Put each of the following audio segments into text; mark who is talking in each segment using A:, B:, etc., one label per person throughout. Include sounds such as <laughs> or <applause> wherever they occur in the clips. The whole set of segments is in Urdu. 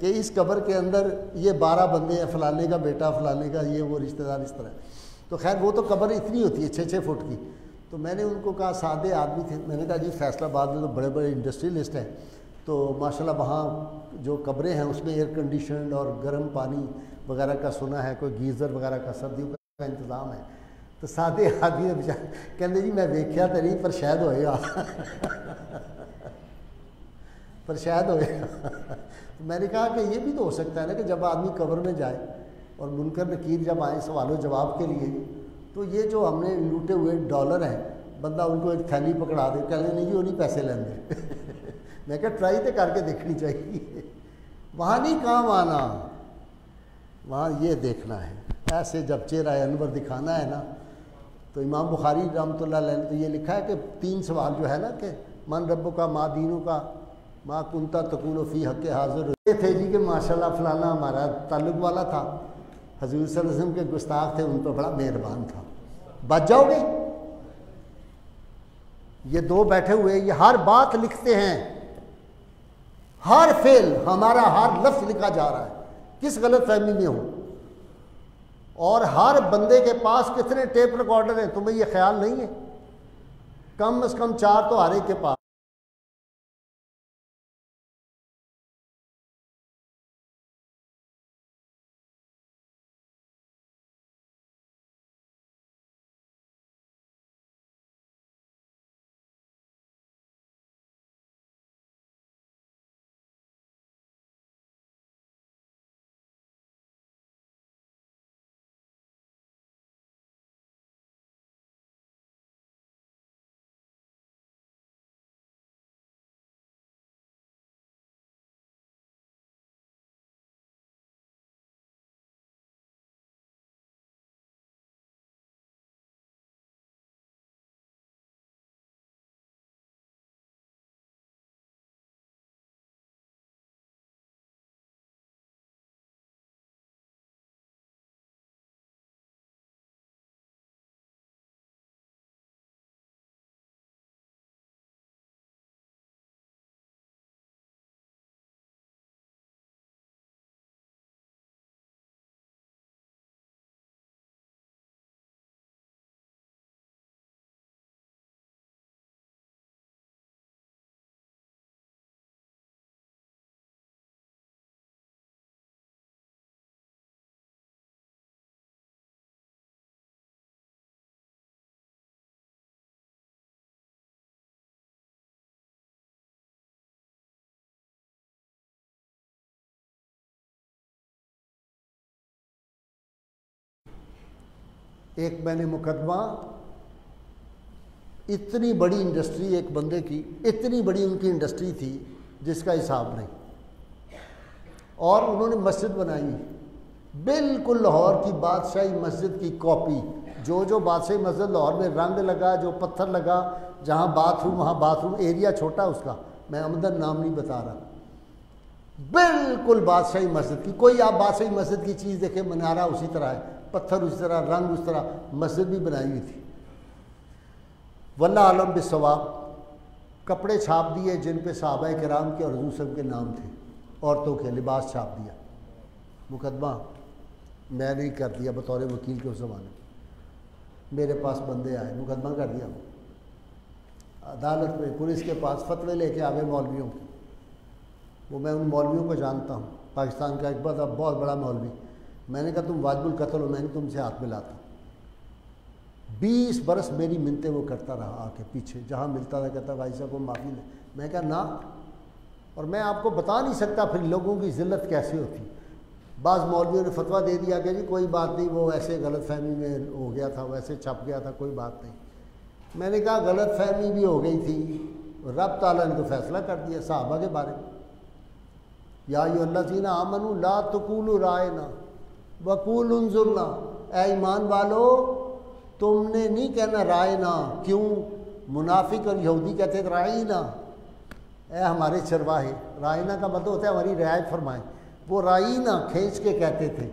A: کہ اس قبر کے اندر یہ بارہ بندے ہیں، فلانے کا بیٹا، فلانے کا یہ وہ رشتہ دار، اس طرح۔ تو خیر، وہ تو قبر اتنی ہوتی ہے، چھ چھ فٹ کی۔ تو میں نے ان کو کہا، سادے آدمی تھے۔ میں نے کہا جی فیصلہ آباد میں تو بڑے بڑے انڈسٹریلسٹ ہیں۔ تو ماشاء اللہ وہاں جو قبریں ہیں، اس میں ایئر کنڈیشنڈ اور گرم پانی وغیرہ کا سنا ہے، کوئی گیزر وغیرہ کا، سردیوں کا انتظام ہے۔ تو سادے آدمی نے بچا کہتے جی میں ویکیا تو نہیں، پر شاید ہوئے گا۔ پر شاید ہوئے گا۔ تو میں نے کہا کہ یہ بھی تو ہو سکتا ہے نا کہ جب آدمی قبر میں جائے اور منکر نکیر جب آئیں سوال و جواب کے لیے، تو یہ جو ہم نے لوٹے ہوئے ڈالر ہیں، بندہ ان کو ایک تھیلی پکڑا دے کہنے نہیں وہ نہیں پیسے لیں گے۔ <laughs> میں کہا ٹرائی تو کر کے دیکھنی چاہیے۔ <laughs> وہاں نہیں کام آنا۔ وہاں یہ دیکھنا ہے۔ ایسے جب چہرہ انور دکھانا ہے نا، تو امام بخاری رحمۃ اللہ علیہ نے تو یہ لکھا ہے کہ تین سوال جو ہے نا کہ من رب کا ماں دینوں کا ماں کنتا تکون و فی حق حاضر. یہ تھے جی کہ ماشاء اللہ فلانا ہمارا تعلق والا تھا۔ حضور صلی اللہ علیہ وسلم کے گستاخ تھے، ان پہ بڑا مہربان تھا۔ بچ جاؤ گے؟ یہ دو بیٹھے ہوئے، یہ ہر بات لکھتے ہیں۔ ہر فیل ہمارا ہر لفظ لکھا جا رہا ہے۔ کس غلط فہمی میں ہو؟ اور ہر بندے کے پاس کتنے ٹیپ ریکارڈر ہیں، تمہیں یہ خیال نہیں ہے؟ کم از کم چار تو ہر ایک کے پاس۔ ایک میں نے مقدمہ، اتنی بڑی انڈسٹری ایک بندے کی، اتنی بڑی ان کی انڈسٹری تھی جس کا حساب نہیں۔ اور انہوں نے مسجد بنائی۔ بالکل لاہور کی بادشاہی مسجد کی کاپی۔ جو جو بادشاہی مسجد لاہور میں رنگ لگا، جو پتھر لگا، جہاں باتھ روم وہاں باتھ روم ایریا چھوٹا اس کا۔ میں آمدن نام نہیں بتا رہا۔ بالکل بادشاہی مسجد کی۔ کوئی آپ بادشاہی مسجد کی چیز دیکھیں، منارہ اسی طرح ہے۔ پتھر اس طرح، رنگ اس طرح، مسجد بھی بنائی ہوئی تھی۔ واللہ عالم بثواب کپڑے چھاپ دیے جن پہ صحابہ کرام کے اور حضور صاحب کے نام تھے۔ عورتوں کے لباس چھاپ دیا۔ مقدمہ، میں نہیں کر دیا بطور وکیل کے اس زمانے۔ میں میرے پاس بندے آئے، مقدمہ کر دیا۔ عدالت میں پولیس کے پاس فتوے لے کے آگے مولویوں کے۔ وہ میں ان مولویوں کو جانتا ہوں۔ پاکستان کا ایک بہت بڑا مولوی۔ میں نے کہا تم واجب القتل ہو، میں نے تم سے ہاتھ ملاتا۔ بیس برس میری منتیں وہ کرتا رہا آ کے پیچھے، جہاں ملتا تھا کہتا بھائی صاحب کو معافی لے میں کہا نہ، اور میں آپ کو بتا نہیں سکتا پھر لوگوں کی ذلت کیسے ہوتی۔ بعض مولویوں نے فتویٰ دے دیا کہ جی کوئی بات نہیں، وہ ایسے غلط فہمی میں ہو گیا تھا ویسے چھپ گیا تھا، کوئی بات نہیں۔ میں نے کہا غلط فہمی بھی ہو گئی تھی، رب تعالیٰ نے تو فیصلہ کر دیا صحابہ کے بارے میں۔ یا یو اللہ سینا آمن لا تقول رائے نہ وقول انظرنا۔ اے ایمان والو، تم نے نہیں کہنا رائے نہ کیوں؟ منافق اور یہودی کہتے تھے رائے نہ اے ہمارے چرواہے، رائنا کا مطلب ہوتا ہے ہماری رعایت فرمائیں۔ وہ رائنا کھینچ کے کہتے تھے۔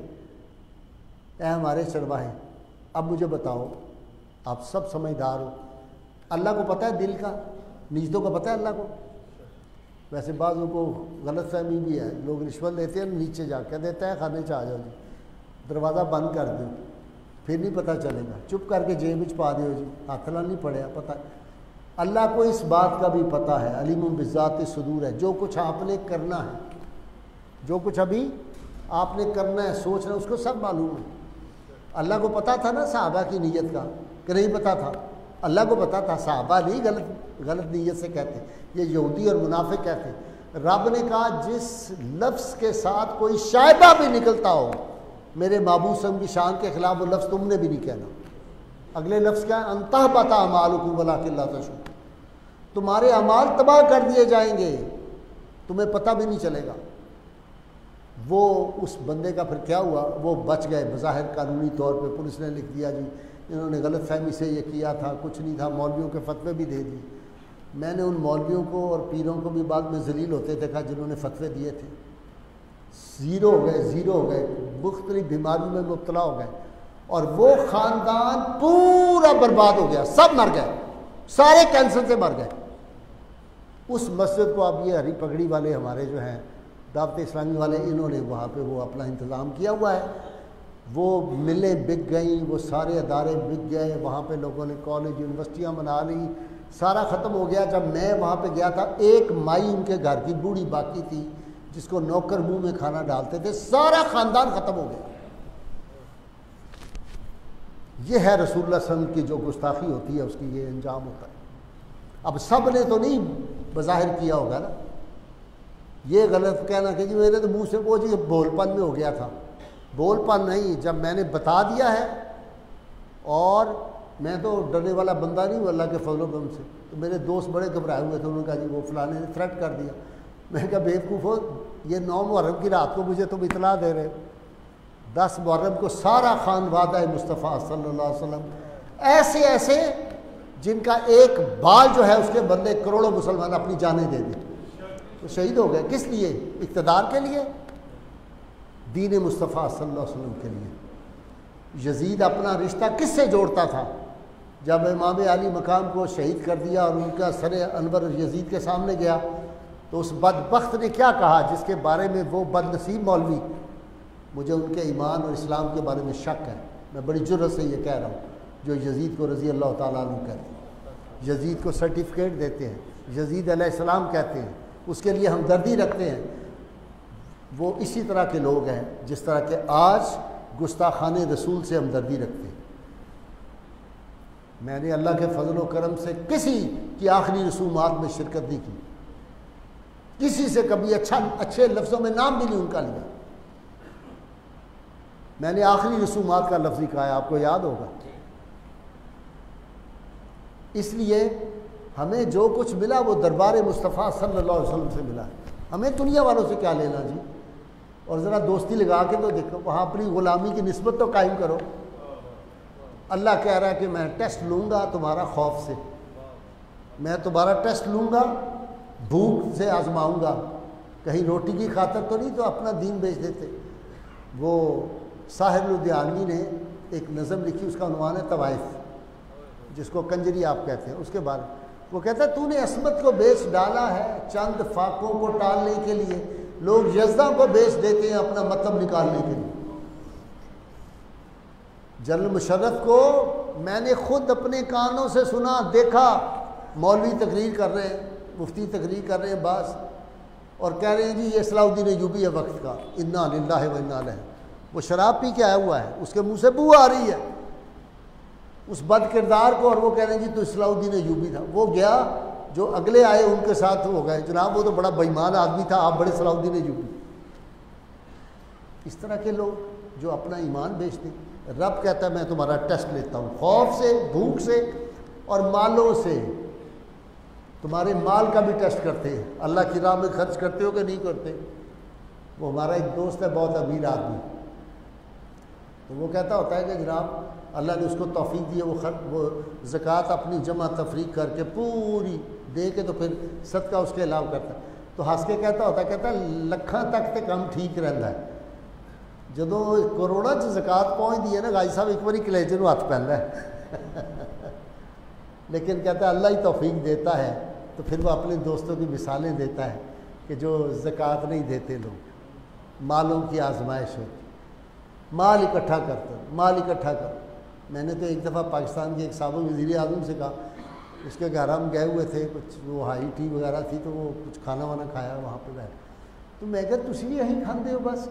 A: اے ہمارے چرواہے، اب مجھے بتاؤ، آپ سب سمجھدار ہو۔ اللہ کو پتہ ہے دل کا؟ نیچتوں کا پتہ ہے اللہ کو؟ ویسے بعضوں کو غلط فہمی بھی ہے۔ لوگ رشوت لیتے ہیں، نیچے جا کے دیتا ہے کھانے سے آ جاؤ جی۔ دروازہ بند کر دو پھر نہیں پتہ چلے گا۔ چپ کر کے جیب پا دیو جی۔ ہاتھ نہ نہیں پڑیا، پتہ۔ اللہ کو اس بات کا بھی پتہ ہے، علیم بذات صدور ہے۔ جو کچھ آپ نے کرنا ہے، جو کچھ ابھی آپ نے کرنا ہے، سوچنا اس کو سب معلوم ہے۔ اللہ کو پتا تھا نا صحابہ کی نیت کا، کہ نہیں پتا تھا۔ اللہ کو پتا تھا، صحابہ نہیں غلط غلط نیت سے کہتے۔ یہ یہودی اور منافق کہتے۔ رب نے کہا، جس لفظ کے ساتھ کوئی شائبہ بھی نکلتا ہو میرے سم کی شان کے خلاف وہ لفظ تم نے بھی نہیں کہنا۔ اگلے لفظ کیا؟ ہے انتہ پتا مالکم بلا کے اللہ تشو تمہارے اعمال تباہ کر دیے جائیں گے۔ تمہیں پتہ بھی نہیں چلے گا۔ وہ اس بندے کا پھر کیا ہوا؟ وہ بچ گئے۔ بظاہر قانونی طور پہ پولیس نے لکھ دیا جی۔ انہوں نے غلط فہمی سے یہ کیا تھا، کچھ نہیں تھا۔ مولویوں کے فتوے بھی دے دی میں نے ان مولویوں کو اور پیروں کو بھی بعد میں ذلیل ہوتے دیکھا جنہوں نے فتوے دیے تھے۔ زیرو ہو گئے، زیرو ہو گئے۔ مختلف بیماریوں میں مبتلا ہو گئے اور وہ خاندان پورا برباد ہو گیا، سب مر گئے، سارے کینسر سے مر گئے۔ اس مسجد کو اب یہ ہری پگڑی والے ہمارے جو ہیں، دعوت اسلامی والے، انہوں نے وہاں پہ وہ اپنا انتظام کیا ہوا ہے۔ وہ ملیں بک گئیں، وہ سارے ادارے بک گئے، وہاں پہ لوگوں نے کالج، یونیورسٹیاں بنا لی، سارا ختم ہو گیا۔ جب میں وہاں پہ گیا تھا، ایک مائی ان کے گھر کی بوڑھی باقی تھی۔ جس کو نوکر منہ میں کھانا ڈالتے تھے، سارا خاندان ختم ہو گیا۔ یہ ہے رسول اللہ صلی اللہ علیہ وسلم کی جو گستاخی ہوتی ہے، اس کی یہ انجام ہوتا ہے۔ اب سب نے تو نہیں بظاہر کیا ہوگا نا۔ یہ غلط کہنا کہ جی میرے تو منہ سے وہ جی بول پن میں ہو گیا تھا۔ بول پن نہیں، جب میں نے بتا دیا ہے اور میں تو ڈرنے والا بندہ نہیں ہوں، اللہ کے فضل و غم سے۔ تو میرے دوست بڑے گھبرائے ہوئے تھے، انہوں نے کہا جی وہ فلانے نے تھریٹ کر دیا۔ میں کہا بیوقوف ہو، یہ نو محرم کی رات کو مجھے تم اطلاع دے رہے دس محرم کو سارا خان وعدہ مصطفیٰ صلی اللہ علیہ وسلم۔ ایسے ایسے جن کا ایک بال جو ہے، اس کے بدلے کروڑوں مسلمان اپنی جانیں دے دیں۔ تو شہید ہو گئے۔ کس لیے؟ اقتدار کے لیے؟ دین مصطفیٰ صلی اللہ علیہ وسلم کے لیے۔ یزید اپنا رشتہ کس سے جوڑتا تھا؟ جب امام علی مقام کو شہید کر دیا اور ان کا سر انور یزید کے سامنے گیا تو اس بدبخت نے کیا کہا جس کے بارے میں وہ بد نصیب مولوی؟ مجھے ان کے ایمان اور اسلام کے بارے میں شک ہے۔ میں بڑی جرت سے یہ کہہ رہا ہوں۔ جو یزید کو رضی اللہ تعالیٰ عنہ کہتے ہیں۔ یزید کو سرٹیفکیٹ دیتے ہیں۔ یزید علیہ السلام کہتے ہیں۔ اس کے لیے ہمدردی رکھتے ہیں۔ وہ اسی طرح کے لوگ ہیں جس طرح کہ آج گستاخان رسول سے ہمدردی رکھتے ہیں۔ میں نے اللہ کے فضل و کرم سے کسی کی آخری رسومات میں شرکت نہیں کی۔ کسی سے کبھی اچھا اچھے لفظوں میں نام بھی نہیں ان کا لیا۔ میں نے آخری رسومات کا لفظ کہا ہے آپ کو یاد ہوگا۔ اس لیے ہمیں جو کچھ ملا وہ دربار مصطفیٰ صلی اللہ علیہ وسلم سے ملا۔ ہمیں دنیا والوں سے کیا لینا جی؟ اور ذرا دوستی لگا کے تو دیکھو، وہاں اپنی غلامی کی نسبت تو قائم کرو۔ اللہ کہہ رہا ہے کہ میں ٹیسٹ لوں گا تمہارا خوف سے۔ میں تمہارا ٹیسٹ لوں گا بھوک سے آزماؤں گا۔ کہیں روٹی کی خاطر تو نہیں تو اپنا دین بیچ دیتے۔ وہ صاحب الدیانوی نے ایک نظم لکھی، اس کا عنوان ہے طوائف، جس کو کنجری آپ کہتے ہیں۔ اس کے بعد وہ کہتا ہے، تو نے عصمت کو بیچ ڈالا ہے چند فاقوں کو ٹالنے کے لیے۔ لوگ یزدہ کو بیچ دیتے ہیں اپنا مطلب نکالنے کے لیے۔ جنرل مشرف کو میں نے خود اپنے کانوں سے سنا، دیکھا، مولوی تقریر کر رہے ہیں۔ مفتی تقریر کر رہے ہیں بعض اور کہہ رہے ہیں جی یہ صلاح الدین ایوبی ہے وقت کا۔ انا للہ و انا لہ وہ شراب پی کے آیا ہوا ہے، اس کے منہ سے بو آ رہی ہے۔ اس بد کردار کو، اور وہ کہہ رہے ہیں جی تو صلاح الدین ایوبی تھا۔ وہ گیا، جو اگلے آئے، ان کے ساتھ ہو گئے۔ جناب، وہ تو بڑا بےمان آدمی تھا، آپ بڑے صلاح الدین ایوبی۔ اس طرح کے لوگ جو اپنا ایمان بیچتے رب کہتا ہے، میں تمہارا ٹیسٹ لیتا ہوں۔ خوف سے، بھوک سے، اور مالوں سے۔ تمہارے مال کا بھی ٹیسٹ کرتے ہیں۔ اللہ کی راہ میں خرچ کرتے ہو کہ نہیں کرتے؟ وہ ہمارا ایک دوست ہے، بہت امیر آدمی۔ تو وہ کہتا ہوتا ہے کہ جناب، اللہ نے اس کو توفیق دی ہے، وہ خرچ وہ زکوٰۃ اپنی جمع تفریق کر کے پوری دے کے تو پھر صدقہ اس کے علاوہ کرتا ہے۔ تو ہنس کے کہتا ہوتا ہے، کہتا ہے، لکھاں تک تے کم ٹھیک رہتا ہے۔ جدو کروڑا چ زکات پہنچ دی ہے نا گائی صاحب، ایک بار کلیجے ہاتھ پہنتا ہے۔ <laughs> لیکن کہتا ہے، اللہ ہی توفیق دیتا ہے۔ تو پھر وہ اپنے دوستوں کی مثالیں دیتا ہے کہ جو زکوٰۃ نہیں دیتے لوگ، مالوں کی آزمائش ہوتی، مال اکٹھا کرتے مال اکٹھا کر۔ میں نے تو ایک دفعہ پاکستان کے ایک سابق وزیر اعظم سے کہا، اس کے گھر ہم گئے ہوئے تھے، کچھ وہ ہائی ٹی وغیرہ تھی تو وہ کچھ کھانا وانا کھایا وہاں پہ بیٹھ۔ تو میں کہا تھی یہیں کھانے ہو بس؟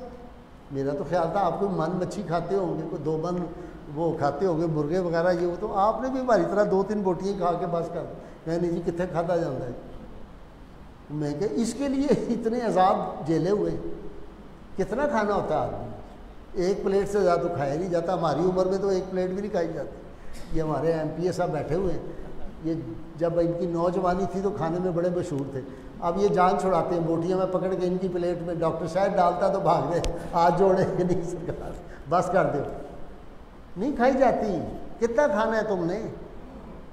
A: میرا تو خیال تھا، آپ کو من مچھی کھاتے ہوں گے، کوئی دو من وہ کھاتے ہوں گے، مرغے وغیرہ، یہ وہ تو آپ نے بھی ہماری طرح دو تین بوٹیاں کھا کے بس کر میں نہیں جی کتنے کھاتا جاتا ہے میں کہ اس کے لیے اتنے عذاب جیلے ہوئے کتنا کھانا ہوتا ہے آدمی؟ ایک پلیٹ سے زیادہ تو کھایا نہیں جاتا۔ ہماری عمر میں تو ایک پلیٹ بھی نہیں کھائی جاتی۔ یہ ہمارے ایم پی اے صاحب بیٹھے ہوئے ہیں۔ یہ جب ان کی نوجوانی تھی تو کھانے میں بڑے مشہور تھے۔ اب یہ جان چھڑاتے ہیں، بوٹیاں میں پکڑ کے ان کی پلیٹ میں ڈاکٹر شاید ڈالتا تو بھاگ دے ہاتھ جوڑے نہیں، سرکار۔ بس کر دو۔ نہیں کھائی جاتی۔ کتنا کھانا ہے تم نے؟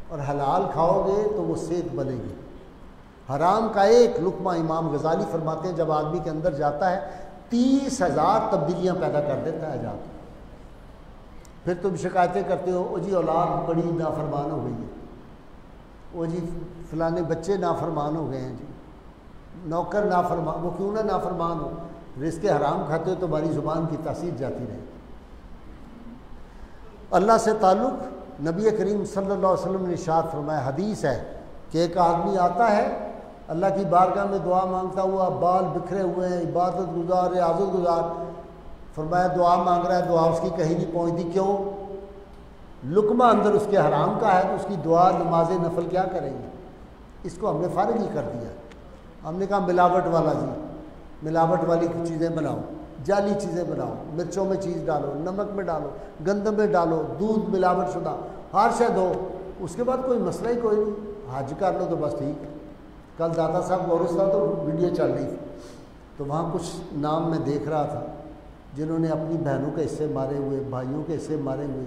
A: اور حلال کھاؤ گے تو وہ صحت بنے گی۔ حرام کا ایک لقمہ امام غزالی فرماتے ہیں، جب آدمی کے اندر جاتا ہے، تیس ہزار تبدیلیاں پیدا کر دیتا ہے جا کے پھر تم شکایتیں کرتے ہو، او جی اولاد بڑی نافرمان ہو گئی ہے۔ وہ جی فلانے بچے نافرمان ہو گئے ہیں جی۔ نوکر نافرمان، وہ کیوں نہ نافرمان ہو؟ رزق حرام کھاتے ہو تو ہماری زبان کی تاثیر جاتی رہے۔ اللہ سے تعلق نبی کریم صلی اللہ علیہ وسلم نے اشاعت فرمایا، حدیث ہے کہ ایک آدمی آتا ہے، اللہ کی بارگاہ میں دعا مانگتا ہوا، بال بکھرے ہوئے ہیں، عبادت گزار ریاضت گزار، فرمایا دعا مانگ رہا ہے، دعا اس کی کہیں نہیں پہنچتی، کیوں؟ لکمہ اندر اس کے حرام کا ہے، تو اس کی دعا، نماز نفل کیا کریں گے؟ اس کو ہم نے فارغ ہی کر دیا۔ ہم نے کہا ملاوٹ والا جی ملاوٹ والی چیزیں بناؤ۔ جعلی چیزیں بناؤ، مرچوں میں چیز ڈالو، نمک میں ڈالو، گندم میں ڈالو، دودھ، ملاوٹ شدہ، ہر شہ دو، اس کے بعد کوئی مسئلہ ہی کوئی نہیں، حج کر لو تو بس ٹھیک۔ کل دادا صاحب گورستہ تو ویڈیو چل رہی تھی، تو وہاں کچھ نام میں دیکھ رہا تھا، جنہوں نے اپنی بہنوں کے حصے مارے ہوئے، بھائیوں کے حصے مارے ہوئے،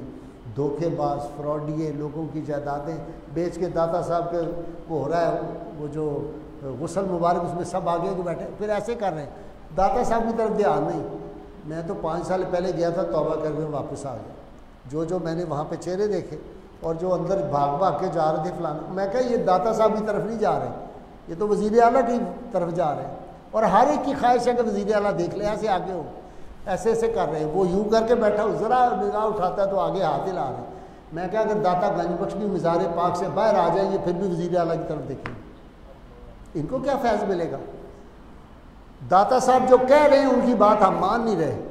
A: دھوکے باز فراڈیے لوگوں کی جائیدادیں بیچ کے داتا صاحب کے وہ ہو رہا ہے، وہ جو غسل مبارک اس میں سب آگے کو بیٹھے، پھر ایسے کر رہے ہیں۔ داتا صاحب کی طرف دھیان نہیں۔ میں تو پانچ سال پہلے گیا تھا، توبہ کر کے واپس آ گیا۔ جو جو میں نے وہاں پہ چہرے دیکھے اور جو اندر بھاگ بھاگ کے جا رہے تھے فلانا میں کہا یہ داتا صاحب کی طرف نہیں جا رہے، یہ تو وزیر اعلیٰ کی طرف جا رہے ہیں۔ اور ہر ایک کی خواہش ہے کہ وزیر اعلیٰ دیکھ لیں ایسے آگے ہو، ایسے ایسے کر رہے ہیں۔ وہ یوں کر کے بیٹھا ہو ذرا نگاہ اٹھاتا ہے تو آگے ہاتھ ہلا رہے۔ ہیں میں کہا اگر داتا گنج بخش بھی مزار پاک سے باہر آ جائیں گے پھر بھی وزیر اعلیٰ کی طرف دیکھیں۔ ان کو کیا فیض ملے گا؟ داتا صاحب جو کہہ رہے ہیں ان کی بات ہم مان نہیں رہے۔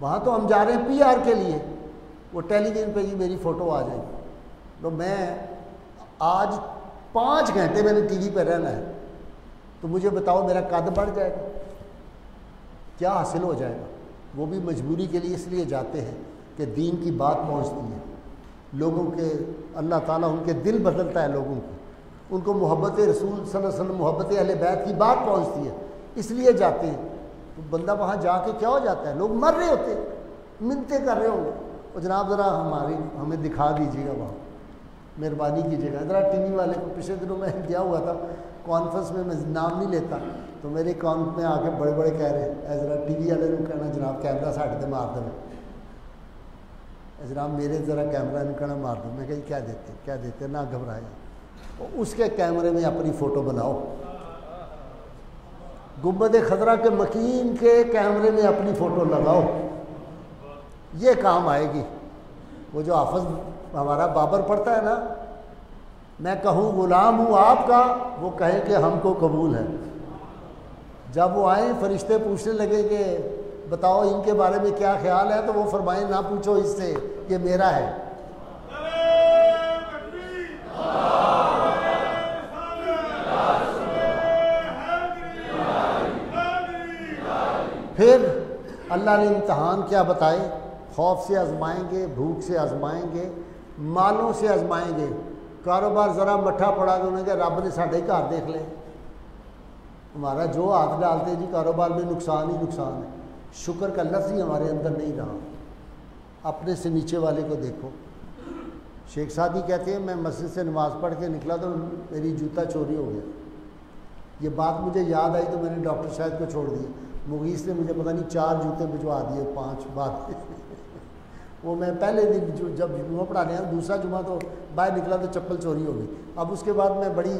A: وہاں تو ہم جا رہے ہیں پی آر کے لیے۔ وہ ٹیلی ویژن پہ ہی میری فوٹو آ جائے گی۔ تو میں آج پانچ گھنٹے میں نے ٹی وی پہ رہنا ہے۔ تو مجھے بتاؤ میرا قد بڑھ جائے گا۔ کیا حاصل ہو جائے گا؟ وہ بھی مجبوری کے لیے اس لیے جاتے ہیں کہ دین کی بات پہنچتی ہے۔ لوگوں کے اللہ تعالیٰ ان کے دل بدلتا ہے لوگوں کو۔ ان کو محبت رسول صلی اللہ علیہ وسلم، محبت اہل بیت کی بات پہنچتی ہے۔ اس لیے جاتے ہیں۔ تو بندہ وہاں جا کے کیا ہو جاتا ہے؟ لوگ مر رہے ہوتے ہیں منتیں کر رہے ہوں گے۔ اور جناب ذرا ہماری، ہمیں دکھا دیجیے گا وہاں۔ مہربانی کیجیے گا۔ ذرا ٹی وی والے کو پچھلے دنوں میں <laughs> گیا ہوا تھا کانفرنس میں میں نام نہیں لیتا۔ تو میرے کانف میں آ کے بڑے بڑے کہہ رہے ہیں ذرا ٹی وی والے کو کہنا جناب کیمرہ ساڑھے سے مار دیں جناب، میرے ذرا کیمرہ نکلنا مار دو۔ میں کہ کیا دیتے کیا دیتے نہ گھبرایا اس کے کیمرے میں اپنی فوٹو بناؤ۔ گبد خطرہ کے مکین کے کیمرے میں اپنی فوٹو لگاؤ۔ یہ کام آئے گی۔ وہ جو حافظ ہمارا بابر پڑتا ہے نا، میں کہوں غلام ہوں آپ کا، وہ کہے کہ ہم کو قبول ہے۔ جب وہ آئیں، فرشتے پوچھنے لگے کہ بتاؤ ان کے بارے میں کیا خیال ہے، تو وہ فرمائیں نہ پوچھو اس سے، یہ میرا ہے۔ پھر اللہ نے امتحان کیا بتائے؟ خوف سے آزمائیں گے، بھوک سے آزمائیں گے، مالوں سے آزمائیں گے۔ کاروبار ذرا مٹھا پڑا تو انہیں کہ رب نے ساڑھے گھر دیکھ لے۔ ہمارا جو ہاتھ ڈالتے جی کاروبار میں نقصان ہی نقصان ہے۔ شکر کا لفظ ہی ہمارے اندر نہیں رہا۔ اپنے سے نیچے والے کو دیکھو۔ شیخ سادی کہتے ہیں، میں مسجد سے نماز پڑھ کے نکلا تو میری جوتا چوری ہو گیا۔ یہ بات مجھے یاد آئی تو میں نے ڈاکٹر شاہد کو چھوڑ دی مغیث نے مجھے پتہ نہیں چار جوتے بھجوا دیے، پانچ بات وہ میں پہلے دن جو جب جمعہ پڑھانے آیا، دوسرا جمعہ تو باہر نکلا تو چپل چوری ہو گئی۔ اب اس کے بعد میں بڑی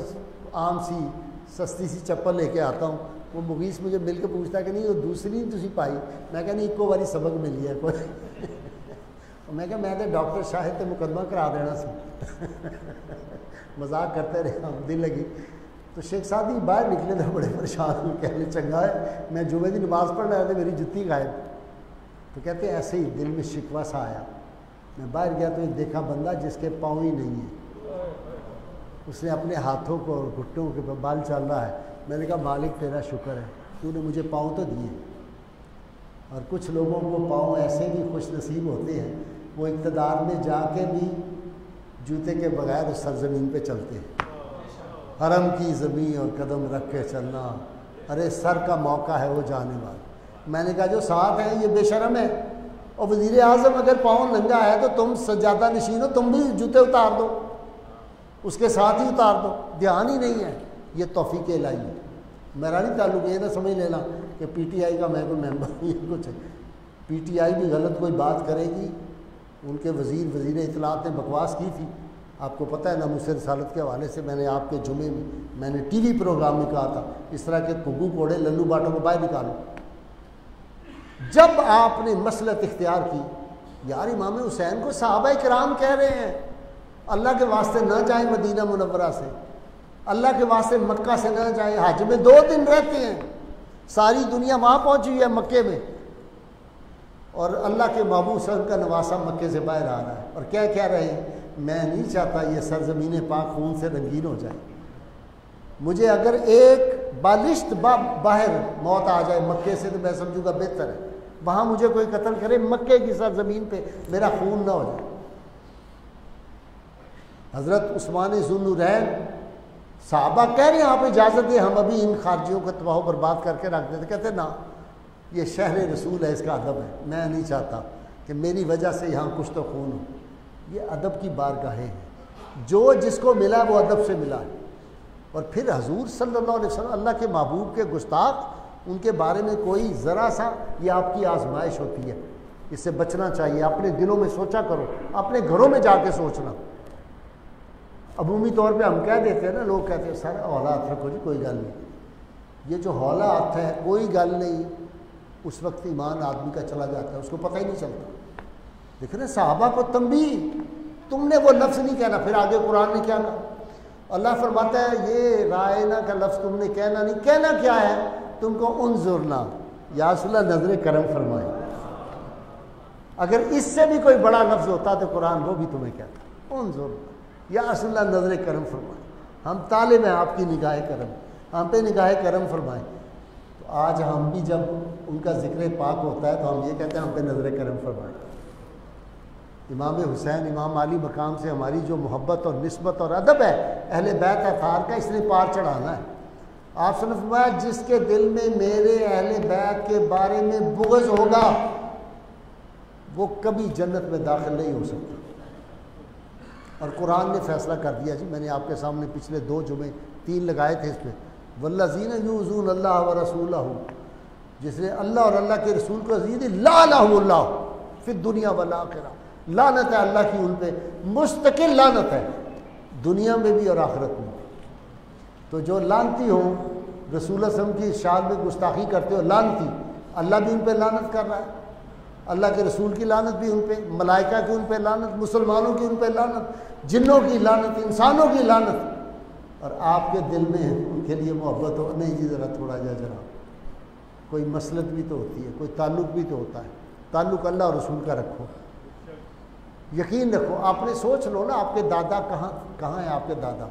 A: عام سی، سستی سی چپل لے کے آتا ہوں۔ وہ مغیث مجھے مل کے پوچھتا کہ نہیں وہ دوسری نہیں تھی پائی؟ میں کہا نہیں ایک باری سبق ملی ہے۔ کوئی میں کہا میں تو ڈاکٹر شاہد تے مقدمہ کرا دینا سی مذاق کرتے رہے ہم، دل لگی۔ تو شیخ صاحب باہر نکلے تھے بڑے پریشان ہوئے، کہنے چنگا ہے، میں جمعے کی نماز پڑھنے آیا تھا میری جتی غائب۔ تو کہتے ہیں، ایسے ہی دل میں شکوہ سا آیا۔ میں باہر گیا تو دیکھا بندہ جس کے پاؤں ہی نہیں ہے اس نے اپنے ہاتھوں کو اور گھٹوں کے بال چل رہا ہے۔ میں نے کہا، مالک، تیرا شکر ہے۔ تو نے مجھے پاؤں تو دیے۔ اور کچھ لوگوں کو پاؤں ایسے بھی خوش نصیب ہوتے ہیں، وہ اقتدار میں جا کے بھی جوتے کے بغیر اس سرزمین پہ چلتے ہیں۔ حرم کی زمین اور قدم رکھ کے چلنا۔ ارے، سر کا موقع ہے وہ جانے والا۔ میں نے کہا، جو ساتھ ہیں، یہ بے شرم ہے اور وزیر اعظم اگر پاؤں ننگا ہے تو تم سجادہ نشین ہو، تم بھی جوتے اتار دو۔ اس کے ساتھ ہی اتار دو۔ دھیان ہی نہیں ہے۔ یہ توفیق لائی ہے۔ میرا نہیں تعلق، یہ نہ سمجھ لینا کہ پی ٹی آئی کا میں کوئی ممبر <laughs> نہیں کچھ پی ٹی آئی بھی غلط کوئی بات کرے گی۔ ان کے وزیر وزیر اطلاعات نے بکواس کی تھی۔ آپ کو پتہ ہے نا، مجھ سے رسالت کے حوالے سے میں نے آپ کے جمعے میں میں نے ٹی وی پروگرام میں کہا تھا، اس طرح کے کگو کوڑے للو باٹوں کو باہر نکالو۔ جب آپ نے مسلط اختیار کی، یار امام حسین کو صحابہ کرام کہہ رہے ہیں، اللہ کے واسطے نہ جائیں مدینہ منورہ سے، اللہ کے واسطے مکہ سے نہ جائیں، حج میں دو دن رہتے ہیں، ساری دنیا وہاں پہنچی ہوئی ہے مکے میں۔ اور اللہ کے محبوب صلی کا نواسا مکے سے باہر آ رہا ہے۔ اور کیا کہہ رہے ہیں؟ میں نہیں چاہتا یہ سرزمین پاک خون سے رنگین ہو جائے۔ مجھے اگر ایک بالشت باہر موت آ جائے مکے سے تو میں سمجھوں گا بہتر ہے۔ وہاں مجھے کوئی قتل کرے مکے کی سرزمین پہ میرا خون نہ ہو جائے۔ حضرت عثمان ذوالنورین صحابہ کہہ رہے ہیں، آپ اجازت دیں، ہم ابھی ان خارجیوں کو تباہ و برباد کر کے رکھ دیتے۔ کہتے نا یہ شہر رسول ہے، اس کا ادب ہے۔ میں نہیں چاہتا کہ میری وجہ سے یہاں کچھ تو خون ہو۔ یہ ادب کی بارگاہیں ہیں۔ جو جس کو ملا وہ ادب سے ملا۔ ہے اور پھر حضور صلی اللہ علیہ وسلم اللہ کے محبوب کے گستاخ، ان کے بارے میں کوئی ذرا سا یہ آپ کی آزمائش ہوتی ہے۔ اس سے بچنا چاہیے۔ اپنے دلوں میں سوچا کرو۔ اپنے گھروں میں جا کے سوچنا۔ عمومی طور پہ ہم کہہ دیتے ہیں نا، لوگ کہتے ہیں، سر اولاد رکھو جی کوئی گل نہیں۔ یہ جو حولات ہے، کوئی گل نہیں۔ اس وقت ایمان آدمی کا چلا جاتا ہے، اس کو پتہ ہی نہیں چلتا۔ دیکھ رہے صحابہ کو تمبی تم نے وہ لفظ نہیں کہنا، پھر آگے قرآن نے کیا نا اللہ فرماتا ہے، یہ رائنا کا لفظ تم نے کہنا نہیں۔ کہنا کیا ہے؟ تم کو انظرنا یا اللہ، نظر کرم فرمائے۔ اگر اس سے بھی کوئی بڑا لفظ ہوتا تو قرآن وہ بھی تمہیں کہتا۔ انظرنا یا اللہ، نظر کرم فرمائے۔ ہم طالب ہیں، آپ کی نگاہ کرم۔ ہم پہ نگاہ کرم فرمائیں تو آج ہم بھی جب ان کا ذکر پاک ہوتا ہے تو ہم یہ کہتے ہیں، ہم پہ نظر کرم فرمائیں امام حسین، امام علی مقام سے ہماری جو محبت اور نسبت اور ادب ہے، اہل بیت اثار کا اس نے پار چڑھانا ہے۔ آپ سے فرمایا، جس کے دل میں میرے اہل بیت کے بارے میں بغض ہوگا، وہ کبھی جنت میں داخل نہیں ہو سکتا۔ اور قرآن نے فیصلہ کر دیا جی میں نے آپ کے سامنے پچھلے دو جمعے تین لگائے تھے اس پہ ولہ زین یوزون اللہ و رسول جس نے اللہ اور اللہ کے رسول کو عزیز لا اللہ اللہ پھر دنیا والا کرا لانت ہے اللہ کی ان پہ۔ مستقل لانت ہے۔ دنیا میں بھی اور آخرت میں بھی۔ تو جو لانتی ہو رسول وسلم کی شاد میں گستاخی کرتے ہو لانتی، اللہ بھی ان پہ لانت کر رہا ہے۔ اللہ کے رسول کی لانت بھی ان پہ، ملائکہ کی ان پہ لانت مسلمانوں کی ان پہ لانت جنوں کی لانت انسانوں کی لانت اور آپ کے دل میں ان کے لیے محبت ہو، نہیں جی ذرا تھوڑا جا، ذرا۔ کوئی مسلط بھی تو ہوتی ہے، کوئی تعلق بھی تو ہوتا ہے۔ تعلق اللہ اور رسول کا رکھو۔ یقین رکھو، آپ نے سوچ لو نا، آپ کے دادا کہاں کہاں ہیں آپ کے دادا؟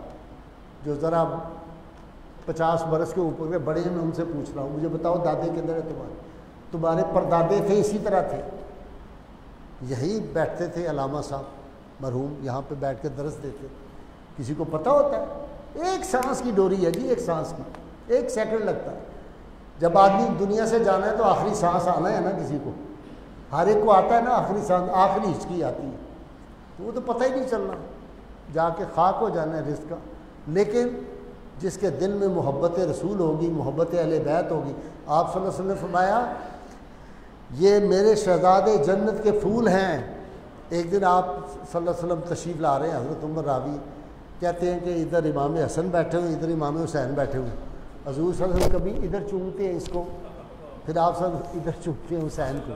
A: جو ذرا پچاس برس کے اوپر میں بڑے ہیں، میں ان سے پوچھ رہا ہوں، مجھے بتاؤ دادے کے اندر ہے تمہارے؟ تمہارے پردادے تھے، اسی طرح تھے۔ یہی بیٹھتے تھے علامہ صاحب، مرحوم، یہاں پہ بیٹھ کے درس دیتے۔ کسی کو پتہ ہوتا ہے، ایک سانس کی ڈوری ہے جی ایک سانس کی، ایک سیکنڈ لگتا ہے۔ جب آدمی دنیا سے جانا ہے تو آخری سانس آنا ہے نا کسی کو۔ ہر ایک کو آتا ہے نا، آخری سانس، آخری ہچکی آتی ہے۔ تو وہ تو پتہ ہی نہیں چلنا۔ جا کے خاک ہو جانا ہے رزق کا۔ لیکن جس کے دل میں محبت رسول ہوگی، محبت اہل بیت ہوگی، آپ صلی اللہ علیہ وسلم نے فرمایا، یہ میرے شہزاد جنت کے پھول ہیں۔ ایک دن آپ صلی اللہ علیہ وسلم تشریف لا رہے ہیں، حضرت عمر راوی کہتے ہیں کہ ادھر امام حسن بیٹھے ہوئے، ادھر امام حسین بیٹھے ہوئے۔ حضور صلی اللہ علیہ وسلم کبھی ادھر چومتے ہیں اس کو، پھر آپ سب ادھر چومتے ہیں حسین کو۔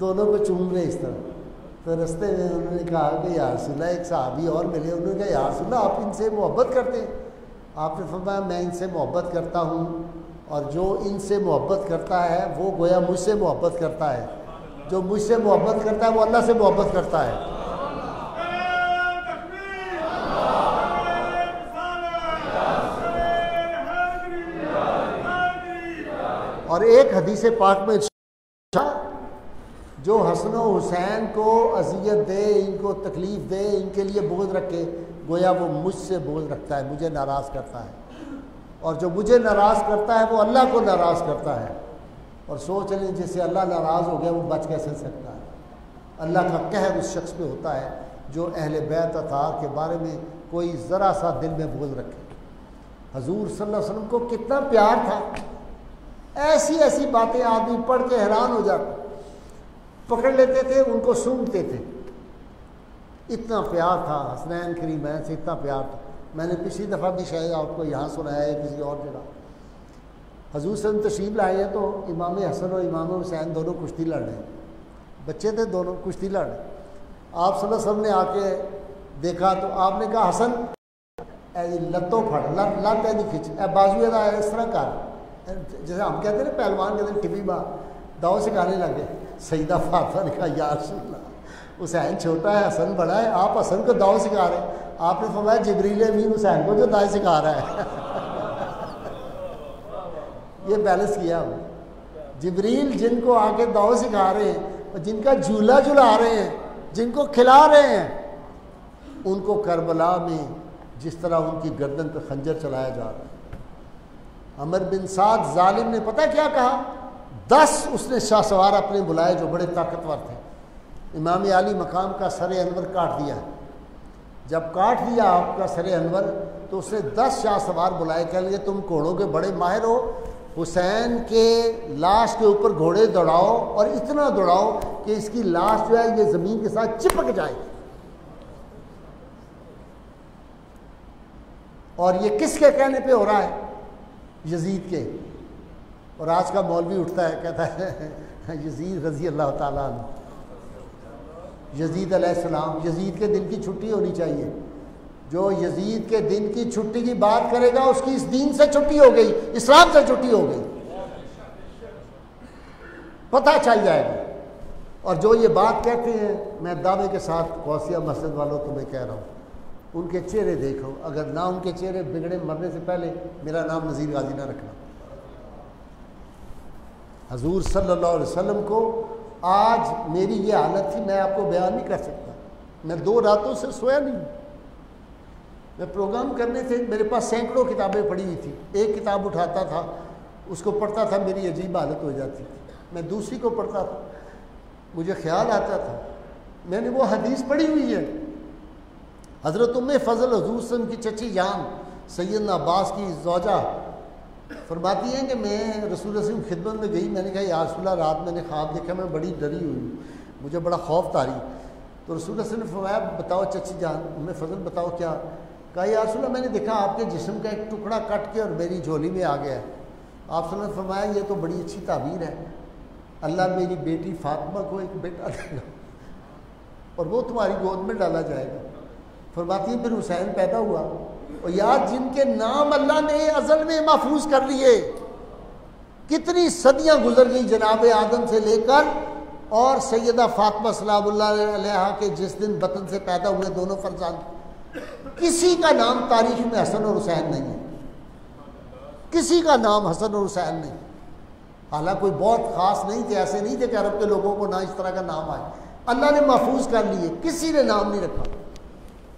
A: دونوں کو چوم رہے اس طرح۔ تو رستے میں انہوں نے کہا کہ یا رسول اللہ ایک صحابی اور ملے، انہوں نے کہا یا رسول اللہ آپ ان سے محبت کرتے ہیں؟ آپ نے فرمایا، میں ان سے محبت کرتا ہوں اور جو ان سے محبت کرتا ہے، وہ گویا مجھ سے محبت کرتا ہے۔ جو مجھ سے محبت کرتا ہے، وہ اللہ سے محبت کرتا ہے۔ اور ایک حدیث پاک میں جو حسن و حسین کو اذیت دے، ان کو تکلیف دے، ان کے لیے بغض رکھے، گویا وہ مجھ سے بغض رکھتا ہے، مجھے ناراض کرتا ہے۔ اور جو مجھے ناراض کرتا ہے، وہ اللہ کو ناراض کرتا ہے۔ اور سوچ لیں جس سے اللہ ناراض ہو گیا، وہ بچ کیسے سکتا ہے۔ اللہ کا قہر اس شخص پہ ہوتا ہے جو اہل بیت اطار کے بارے میں کوئی ذرا سا دل میں بغض رکھے۔ حضور صلی اللہ علیہ وسلم کو کتنا پیار تھا۔ ایسی ایسی باتیں آدمی پڑھ کے حیران ہو جاتے پکڑ لیتے تھے، ان کو سونگتے تھے۔ اتنا پیار تھا، حسنین کریمین سے اتنا پیار تھا۔ میں نے پچھلی دفعہ بھی شاید آپ کو یہاں سنایا ہے، کسی اور جگہ۔ حضور سے تشریف لائے ہیں تو امام حسن اور امام حسین دونوں کشتی لڑ رہے ہیں۔ بچے تھے دونوں، کشتی لڑ رہے آپ صلی اللہ علیہ وسلم نے آ کے دیکھا تو آپ نے کہا، حسن، اے لتوں پھڑ، لت لت نہیں کھچ اے بازو اس طرح کر۔ جیسے ہم کہتے ہیں نا، پہلوان کہتے ہیں، ٹپی با داؤ سکھانے لگ گئے۔ سیدہ فاطمہ نے کہا یا رسول اللہ حسین چھوٹا ہے، حسن بڑا ہے، آپ حسن کو داؤ سکھا رہے ہیں۔ آپ نے فرمایا جبریل امین حسین کو جو دائیں سکھا رہا ہے۔ <laughs> یہ بیلنس کیا ہم۔ جبریل جن کو آ کے داؤ سکھا رہے ہیں اور جن کا جھولا جھلا رہے ہیں، جن کو کھلا رہے ہیں، ان کو کربلا میں جس طرح ان کی گردن پہ خنجر چلایا جا رہا ہے۔ عمر بن سعد ظالم نے پتہ کیا کہا؟ دس اس نے شاہ سوار اپنے بلائے جو بڑے طاقتور تھے۔ امام علی مقام کا سر انور کاٹ دیا۔ جب کاٹ دیا آپ کا سر انور تو اس نے دس شاہ سوار بلائے کہہ لیے تم گھوڑوں کے بڑے ماہر ہو، حسین کے لاش کے اوپر گھوڑے دوڑاؤ اور اتنا دوڑاؤ کہ اس کی لاش جو ہے یہ زمین کے ساتھ چپک جائے۔ اور یہ کس کے کہنے پہ ہو رہا ہے؟ یزید کے۔ اور آج کا مولوی اٹھتا ہے، کہتا ہے، یزید رضی اللہ تعالیٰ عنہ، یزید علیہ السلام، یزید کے دن کی چھٹی ہونی چاہیے۔ جو یزید کے دن کی چھٹی کی بات کرے گا، اس کی اس دین سے چھٹی ہو گئی، اسلام سے چھٹی ہو گئی۔ پتہ چل جائے گا۔ اور جو یہ بات کہتے ہیں، میں دعوے کے ساتھ کوسیہ مسجد والوں تمہیں کہہ رہا ہوں۔ ان کے چہرے دیکھو، اگر نہ ان کے چہرے بگڑے مرنے سے پہلے، میرا نام نذیر غازی نہ رکھنا۔ حضور صلی اللہ علیہ وسلم کو آج میری یہ حالت تھی، میں آپ کو بیان نہیں کر سکتا۔ میں دو راتوں سے سویا نہیں۔ میں پروگرام کرنے سے میرے پاس سینکڑوں کتابیں پڑھی ہوئی تھی ایک کتاب اٹھاتا تھا، اس کو پڑھتا تھا، میری عجیب حالت ہو جاتی تھی۔ میں دوسری کو پڑھتا تھا۔ مجھے خیال آتا تھا۔ میں نے وہ حدیث پڑھی ہوئی ہے۔ حضرت ام فضل حضور سن کی چچی جان سید عباس کی زوجہ فرماتی ہیں کہ میں رسول وسلم خدمت میں گئی، میں نے کہا یا رسول اللہ، رات میں نے خواب دیکھا، میں بڑی ڈری ہوئی مجھے بڑا خوف تاری۔ تو رسول اللہ نے فرمایا، بتاؤ چچی جان، میں فضل بتاؤ کیا؟ کہا، یا رسول اللہ، میں نے دیکھا آپ کے جسم کا ایک ٹکڑا کٹ کے اور میری جھولی میں آ گیا ہے۔ آپ نے فرمایا، یہ تو بڑی اچھی تعبیر ہے۔ اللہ میری بیٹی فاطمہ کو ایک بیٹا دے گا اور وہ تمہاری گود میں ڈالا جائے گا۔ فرماتی ہے پھر حسین پیدا ہوا۔ اور یاد جن کے نام اللہ نے ازل میں محفوظ کر لیے، کتنی صدیاں گزر گئی جناب آدم سے لے کر اور سیدہ فاطمہ سلام اللہ علیہ کے جس دن بطن سے پیدا ہوئے دونوں فرزان کسی کا نام تاریخ میں حسن اور حسین نہیں ہے۔ کسی کا نام حسن اور حسین نہیں۔ حالانکہ کوئی بہت خاص نہیں تھے، ایسے نہیں تھے کہ عرب کے لوگوں کو نہ اس طرح کا نام آئے۔ اللہ نے محفوظ کر لیے، کسی نے نام نہیں رکھا۔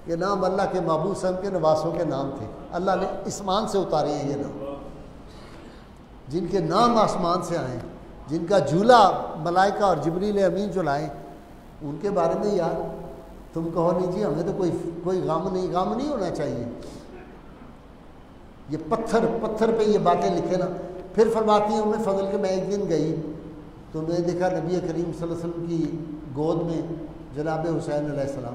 A: یہ نام اللہ کے محبوب سم کے نواسوں کے نام تھے۔ اللہ نے اسمان سے اتارے ہیں یہ نام۔ جن کے نام آسمان سے آئیں جن کا جھولا ملائکہ اور جبریل امین جو لائیں ان کے بارے میں یار، تم کہو نہیں جی ہمیں تو کوئی کوئی غم نہیں غم نہیں ہونا چاہیے۔ یہ پتھر پتھر پہ یہ باتیں لکھے نا۔ پھر فرماتی ہوں میں فضل کے میں ایک دن گئی تو میں دیکھا نبی کریم صلی اللہ علیہ وسلم کی گود میں جناب حسین علیہ السلام۔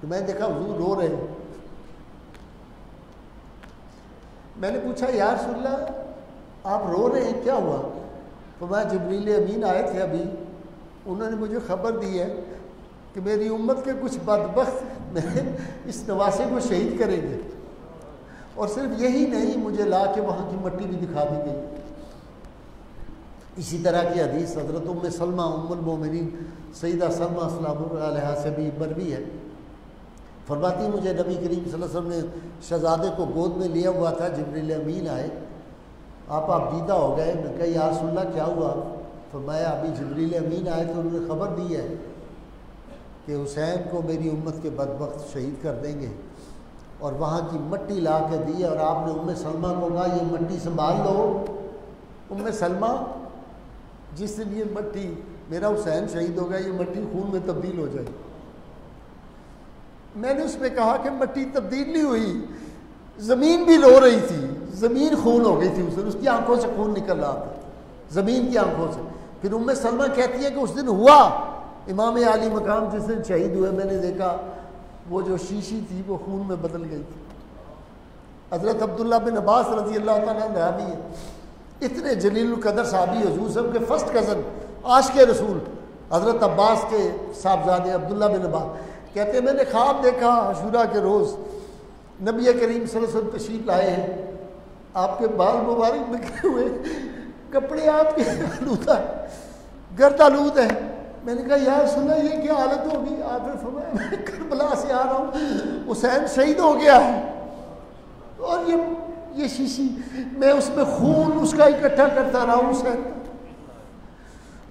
A: تو میں نے دیکھا حضور رو رہے میں نے پوچھا، یا رسول اللہ، آپ رو رہے ہیں؟ کیا ہوا؟ تو میں جبریل امین آئے تھے ابھی۔ انہوں نے مجھے خبر دی ہے کہ میری امت کے کچھ بدبخت میں اس نواسے کو شہید کریں گے۔ اور صرف یہی نہیں، مجھے لا کے وہاں کی مٹی بھی دکھا دی گئی۔ اسی طرح کی حدیث حضرت ام سلمہ، ام المومنین، سیدہ سلمہ صلی اللہ علیہ سے بھی بروی ہے۔ فرماتی مجھے نبی کریم صلی اللہ علیہ وسلم نے شہزادے کو گود میں لیا ہوا تھا، جبریل امین آئے۔ آپ آپ دیدہ ہو گئے، میں کہا، یا رسول اللہ، کیا ہوا؟ فرمایا، ابھی جبریل امین آئے تو انہوں نے خبر دی ہے کہ حسین کو میری امت کے بدبخت شہید کر دیں گے۔ اور وہاں کی مٹی لا کے دی اور آپ نے ام سلمہ کو کہا، یہ مٹی سنبھال لو۔ ام سلمہ، جس دن یہ مٹی، میرا حسین شہید ہوگا یہ مٹی خون میں تبدیل ہو جائے۔ میں نے اس میں کہا کہ مٹی تبدیل نہیں ہوئی۔ زمین بھی رو رہی تھی۔ زمین خون ہو گئی تھی اس دن، اس کی آنکھوں سے خون نکل رہا تھا۔ زمین کی آنکھوں سے۔ پھر ام سلمہ کہتی ہے کہ اس دن ہوا۔ امام علی مقام جس دن شہید ہوئے، میں نے دیکھا وہ جو شیشی تھی، وہ خون میں بدل گئی تھی۔ حضرت عبداللہ بن عباس رضی اللہ تعالیٰ بھی ہے اتنے جلیل القدر صحابی حضور صاحب کے فرسٹ کزن آش کے رسول حضرت عباس کے صاحبزادے عبداللہ بن عباس۔ کہتے ہیں، میں نے خواب دیکھا عشورہ کے روز۔ نبی کریم صلی اللہ علیہ وسلم تشریف لائے ہیں۔ آپ کے بال مبارک بکھرے ہوئے کپڑے آپ کے آلودہ گرد آلود ہے۔ میں نے کہا، یار سنا یہ کیا حالت ہوگی؟ آپ نے فرمایا، میں کربلا سے آ رہا ہوں۔ حسین شہید ہو گیا ہے۔ اور یہ یہ شیشی، میں اس میں خون اس کا اکٹھا کرتا رہا ہوں۔ حسین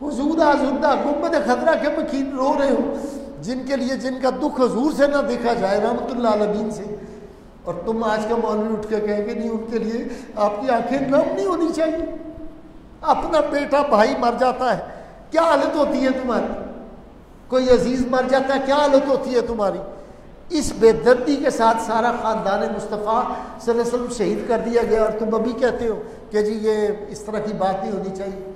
A: حضور آزودہ گمبد خطرہ کے مکین رو رہے ہوں۔ جن کے لیے جن کا دکھ حضور سے نہ دیکھا جائے، رحمت اللہ عالمین سے۔ اور تم آج کا مولوی اٹھ کے کہیں گے، نہیں، ان کے لیے آپ کی آنکھیں نم نہیں ہونی چاہیے۔ اپنا بیٹا بھائی مر جاتا ہے، کیا حالت ہوتی ہے تمہاری؟ کوئی عزیز مر جاتا ہے، کیا حالت ہوتی ہے تمہاری؟ اس بے دردی کے ساتھ سارا خاندان مصطفیٰ صلی اللہ علیہ وسلم شہید کر دیا گیا۔ اور تم ابھی کہتے ہو کہ جی یہ اس طرح کی بات نہیں ہونی چاہیے۔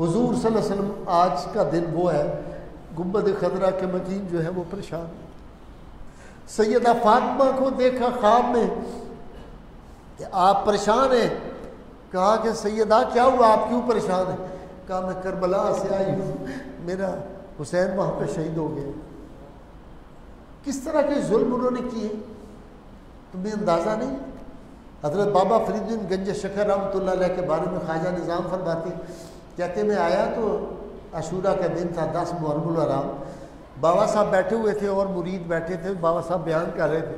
A: حضور صلی اللہ علیہ وسلم، آج کا دن وہ ہے گمبد خطرہ کے مکین جو ہے وہ پریشان سیدہ فاطمہ کو دیکھا خواب میں کہ آپ پریشان ہیں۔ کہا کہ سیدہ، کیا ہوا؟ آپ کیوں پریشان ہیں؟ کہا، میں کربلا سے آئی ہوں۔ میرا حسین وہاں پہ شہید ہو گیا۔ کس طرح کے ظلم انہوں نے کیے؟ تمہیں اندازہ نہیں؟ حضرت بابا فرید گنج شکر رحمۃ اللہ علیہ کے بارے میں خواجہ نظام فرماتی کہتے، میں آیا تو عشورہ کا دن تھا، دس محرم الرام بابا صاحب بیٹھے ہوئے تھے اور مرید بیٹھے تھے، بابا صاحب بیان کر رہے تھے۔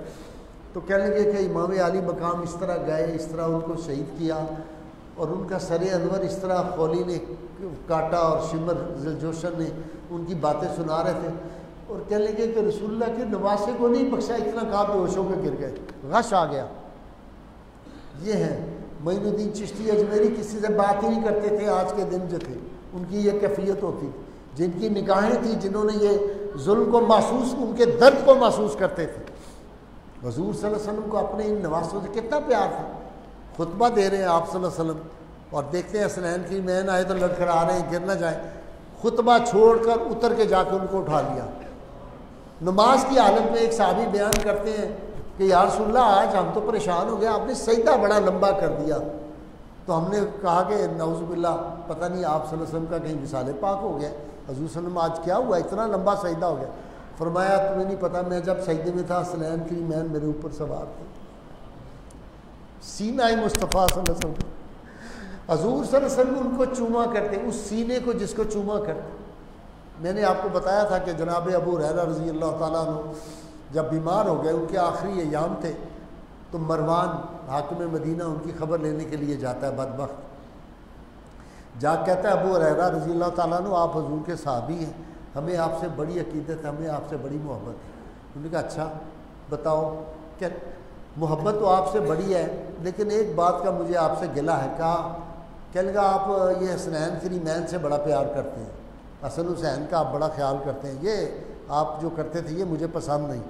A: تو کہنے لگے کہ امام علی مقام اس طرح گئے، اس طرح ان کو شہید کیا اور ان کا سر انور اس طرح خولی نے کاٹا اور شمر جوشن نے ان کی باتیں سنا رہے تھے۔ اور کہنے لگے کہ رسول اللہ کے نواسے کو نہیں بخشا، اتنا کہا پہ ہوشوں کے گر گئے۔ غش آ گیا۔ یہ ہے، معین الدین چشتی اجمیری کسی سے بات ہی نہیں کرتے تھے، آج کے دن جو تھے۔ ان کی یہ کیفیت ہوتی تھی۔ جن کی نگاہیں تھیں، جنہوں نے یہ ظلم کو محسوس، ان کے درد کو محسوس کرتے تھے۔ حضور صلی اللہ علیہ وسلم کو اپنے ان نواسوں سے کتنا پیار تھا۔ خطبہ دے رہے ہیں آپ صلی اللہ علیہ وسلم اور دیکھتے ہیں اسلین کی مین آئے تو لڑ کر آ رہے ہیں، گر نہ جائیں۔ خطبہ چھوڑ کر اتر کے جا کے ان کو اٹھا لیا۔ نماز کی حالت میں ایک صحابی بیان کرتے ہیں کہ یا رسول اللہ، آج ہم تو پریشان ہو گیا آپ نے سجدہ بڑا لمبا کر دیا۔ تو ہم نے کہا کہ نعوذ باللہ پتہ نہیں آپ صلی اللہ علیہ وسلم کا کہیں مثال پاک ہو گیا۔ حضور صلی اللہ علیہ وسلم آج کیا ہوا؟ اتنا لمبا سجدہ ہو گیا۔ فرمایا، تمہیں نہیں پتا میں جب سجدے میں تھا سلیم کی مین میرے اوپر سوار تھا سینہ مصطفیٰ صلی اللہ علیہ وسلم۔ حضور صلی اللہ علیہ وسلم ان کو چوما کرتے، اس سینے کو جس کو چوما کرتے۔ میں نے آپ کو بتایا تھا کہ جناب ابو رحرا رضی اللہ تعالیٰ عنہ جب بیمار ہو گئے، ان کے آخری ایام تھے، تو مروان حاکم مدینہ ان کی خبر لینے کے لیے جاتا ہے بدبخت۔ جا کہتا ہے، ابو رحرا رضی اللہ تعالیٰ عنہ، آپ حضور کے صحابی ہیں، ہمیں آپ سے بڑی عقیدت ہے، ہمیں آپ سے بڑی محبت ہے۔ انہوں نے کہا اچھا بتاؤ، کہ محبت تو آپ سے بڑی ہے، لیکن ایک بات کا مجھے آپ سے گلا ہے۔ کہا کہ لگا، آپ یہ حسنین فری مین سے بڑا پیار کرتے ہیں۔ حسن حسین کا آپ بڑا خیال کرتے ہیں۔ یہ آپ جو کرتے تھے، یہ مجھے پسند نہیں۔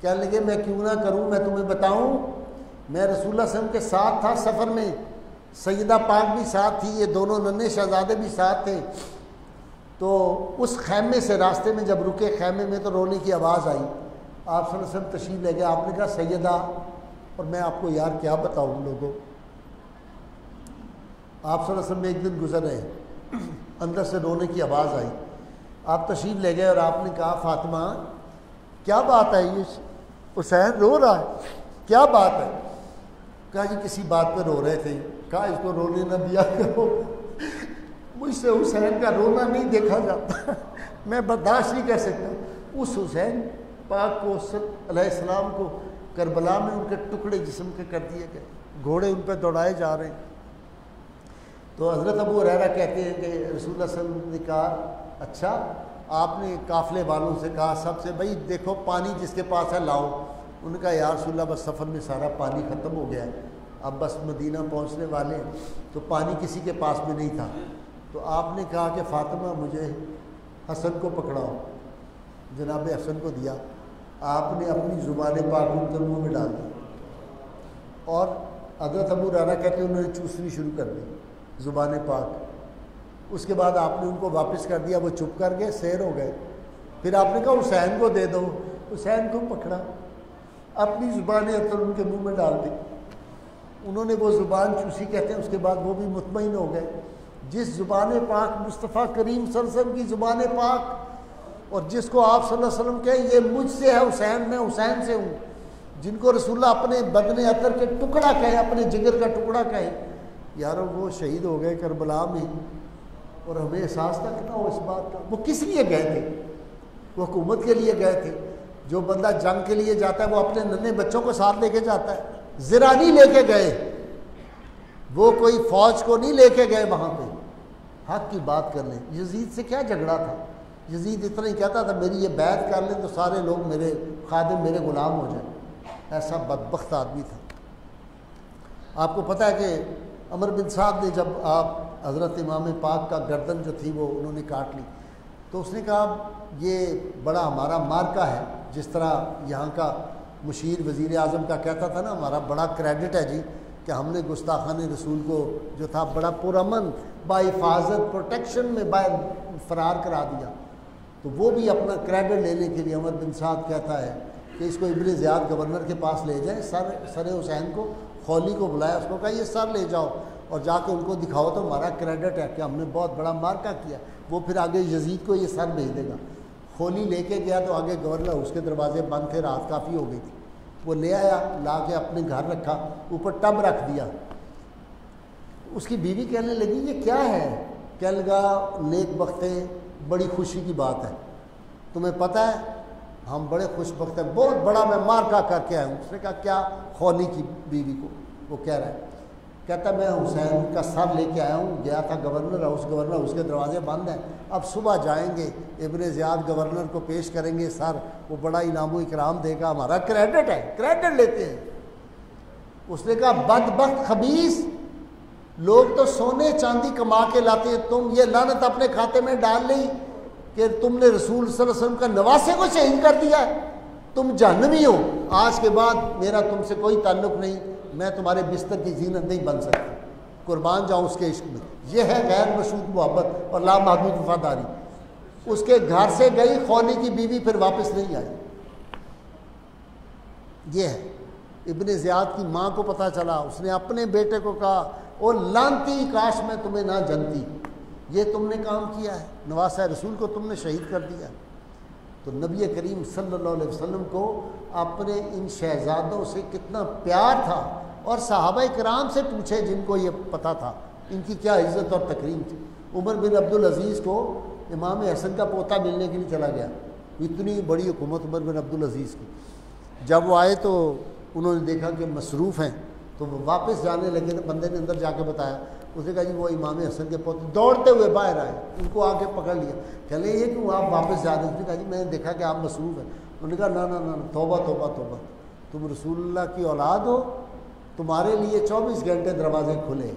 A: کہنے لگے، میں کیوں نہ کروں، میں تمہیں بتاؤں، میں رسول اللہ وسلم کے ساتھ تھا سفر میں۔ سیدہ پاک بھی ساتھ تھی، یہ دونوں ننے شہزادے بھی ساتھ تھے۔ تو اس خیمے سے راستے میں جب رکے، خیمے میں تو رونے کی آواز آئی۔ آپ صلی اللہ علیہ وسلم تشریف لے گئے، آپ نے کہا، سیدہ، اور میں آپ کو یار کیا بتاؤں لوگوں؟ آپ صلی اللہ علیہ وسلم میں ایک دن گزر رہے، اندر سے رونے کی آواز آئی۔ آپ تشریف لے گئے اور آپ نے کہا، فاطمہ، کیا بات ہے یہ؟ حسین رو رہا ہے، کیا بات ہے؟ کہا جی کسی بات پہ رو رہے تھے۔ کہا اس کو رونے نہ دیا کرو۔ مجھ سے حسین کا رونا نہیں دیکھا جاتا۔ میں برداشت نہیں کر سکتا۔ اس حسین پاک کو علیہ السلام کو کربلا میں ان کے ٹکڑے جسم کے کر دیے گئے۔ گھوڑے ان پہ دوڑائے جا رہے ہیں۔ تو حضرت ابو ریرا کہتے ہیں کہ رسول اللہ صلی اللہ علیہ وسلم نے کہا اچھا آپ نے قافلے والوں سے کہا، سب سے بھائی دیکھو، پانی جس کے پاس ہے، لاؤ۔ ان کا، یا رسول اللہ، بس سفر میں سارا پانی ختم ہو گیا ہے۔ اب بس مدینہ پہنچنے والے تو پانی کسی کے پاس میں نہیں تھا۔ تو آپ نے کہا کہ فاطمہ، مجھے حسن کو پکڑاؤ۔ جناب حسن کو دیا۔ آپ نے اپنی زبان پاک ان کے منہ میں ڈال دی۔ اور حضرت ابو رانا کہتے ہیں، انہوں نے چوسنی شروع کر دی زبان پاک۔ اس کے بعد آپ نے ان کو واپس کر دیا، وہ چپ کر گئے، سیر ہو گئے۔ پھر آپ نے کہا، حسین کو دے دو۔ حسین کو پکڑا، اپنی زبان اطر ان کے منہ میں ڈال دی۔ انہوں نے وہ زبان چوسی کہتے ہیں؟ اس کے بعد وہ بھی مطمئن ہو گئے۔ جس زبان پاک مصطفیٰ کریم صلی اللہ علیہ وسلم کی زبان پاک، اور جس کو آپ صلی اللہ علیہ وسلم کہیں یہ مجھ سے ہے حسین، میں حسین سے ہوں۔ جن کو رسول اللہ اپنے بدن اطر کے ٹکڑا کہے، اپنے جگر کا ٹکڑا کہے، یارو وہ شہید ہو گئے کربلا میں۔ اور ہمیں احساس نہ ہو اس بات کا۔ وہ کس لیے گئے تھے؟ وہ حکومت کے لیے گئے تھے۔ جو بندہ جنگ کے لیے جاتا ہے، وہ اپنے ننے بچوں کو ساتھ لے کے جاتا ہے۔ ذرا نہیں لے کے گئے۔ وہ کوئی فوج کو نہیں لے کے گئے وہاں پہ۔ حق کی بات کر لیں۔ یزید سے کیا جھگڑا تھا؟ یزید اتنا ہی کہتا تھا، میری یہ بیعت کر لیں تو سارے لوگ میرے خادم میرے غلام ہو جائیں۔ ایسا بدبخت آدمی تھا۔ آپ کو پتہ ہے کہ عمر بن صاحب نے جب آپ حضرت امام پاک کا گردن جو تھی وہ انہوں نے کاٹ لی، تو اس نے کہا، یہ بڑا ہمارا مارکا ہے، جس طرح یہاں کا مشیر وزیر اعظم کا کہتا تھا نا، ہمارا بڑا کریڈٹ ہے جی کہ ہم نے گستاخان رسول کو جو تھا، بڑا پرامن با حفاظت پروٹیکشن میں باہر فرار کرا دیا۔ تو وہ بھی اپنا کریڈٹ لینے کے لیے عمر بن سعد کہتا ہے کہ اس کو ابن زیاد گورنر کے پاس لے جائیں سر سر حسین کو خولی کو بلایا، اس کو کہا، یہ سر لے جاؤ اور جا کے ان کو دکھاؤ، تو ہمارا کریڈٹ ہے کہ ہم نے بہت بڑا مارکا کیا۔ وہ پھر آگے یزید کو یہ سر بھیج دے گا۔ خولی لے کے گیا تو آگے گورنر اس کے دروازے بند تھے، رات کافی ہو گئی تھی۔ وہ لے آیا، لا کے اپنے گھر رکھا، اوپر ٹب رکھ دیا۔ اس کی بیوی کہنے لگی، یہ کیا ہے؟ کہنے لگا، نیک بختے، بڑی خوشی کی بات ہے۔ تمہیں پتہ ہے، ہم بڑے خوش بخت ہیں، بہت بڑا میں مارکا کر کے آیا ہوں۔ اس نے کہا، کیا؟ خولی کی بیوی کو؟ وہ کہہ رہا ہے کہتا میں حسین کا سر لے کے آیا ہوں، گیا تھا گورنر اس گورنر، اس کے دروازے بند ہیں۔ اب صبح جائیں گے، ابن زیاد گورنر کو پیش کریں گے، سر، وہ بڑا انعام و اکرام دے گا، ہمارا کریڈٹ ہے، کریڈٹ لیتے ہیں۔ اس نے کہا، بد بخت خبیص لوگ تو سونے چاندی کما کے لاتے ہیں، تم یہ لانت اپنے کھاتے میں ڈال لی کہ تم نے رسول صلی اللہ علیہ وسلم کا نواسے کو شہید کر دیا۔ تم جہنمی ہو۔ آج کے بعد میرا تم سے کوئی تعلق نہیں۔ میں تمہارے بستر کی زینت نہیں بن سکتی۔ قربان جاؤں اس کے عشق میں۔ یہ ہے غیر مشہور محبت اور لامحدود وفاداری۔ اس کے گھر سے گئی خولی کی بیوی پھر واپس نہیں آئی۔ یہ ہے۔ ابن زیاد کی ماں کو پتہ چلا۔ اس نے اپنے بیٹے کو کہا وہ لانتی کاش میں تمہیں نہ جنتی۔ یہ تم نے کام کیا ہے۔ نواسا رسول کو تم نے شہید کر دیا تو نبی کریم صلی اللہ علیہ وسلم کو اپنے ان شہزادوں سے کتنا پیار تھا۔ اور صحابہ کرام سے پوچھے جن کو یہ پتہ تھا، ان کی کیا عزت اور تقریم تھی؟ عمر بن عبدالعزیز کو امام حسن کا پوتا ملنے کے لیے چلا گیا۔ اتنی بڑی حکومت عمر بن عبدالعزیز کی۔ جب وہ آئے تو انہوں نے دیکھا کہ مصروف ہیں، تو وہ واپس جانے لگے تو بندے نے اندر جا کے بتایا۔ اس نے کہا جی وہ امام حسن کے پوتے دوڑتے ہوئے باہر آئے، ان کو آ کے پکڑ لیا۔ کہ لیں یہ کیوں آپ واپس جا رہے ہیں؟ اس نے کہا جی میں نے دیکھا کہ آپ مصروف ہیں۔ انہوں نے کہا نہ نہ نہ، توبہ توبہ توبہ۔ تم رسول اللہ کی اولاد ہو تمہارے لیے چوبیس گھنٹے دروازے کھلے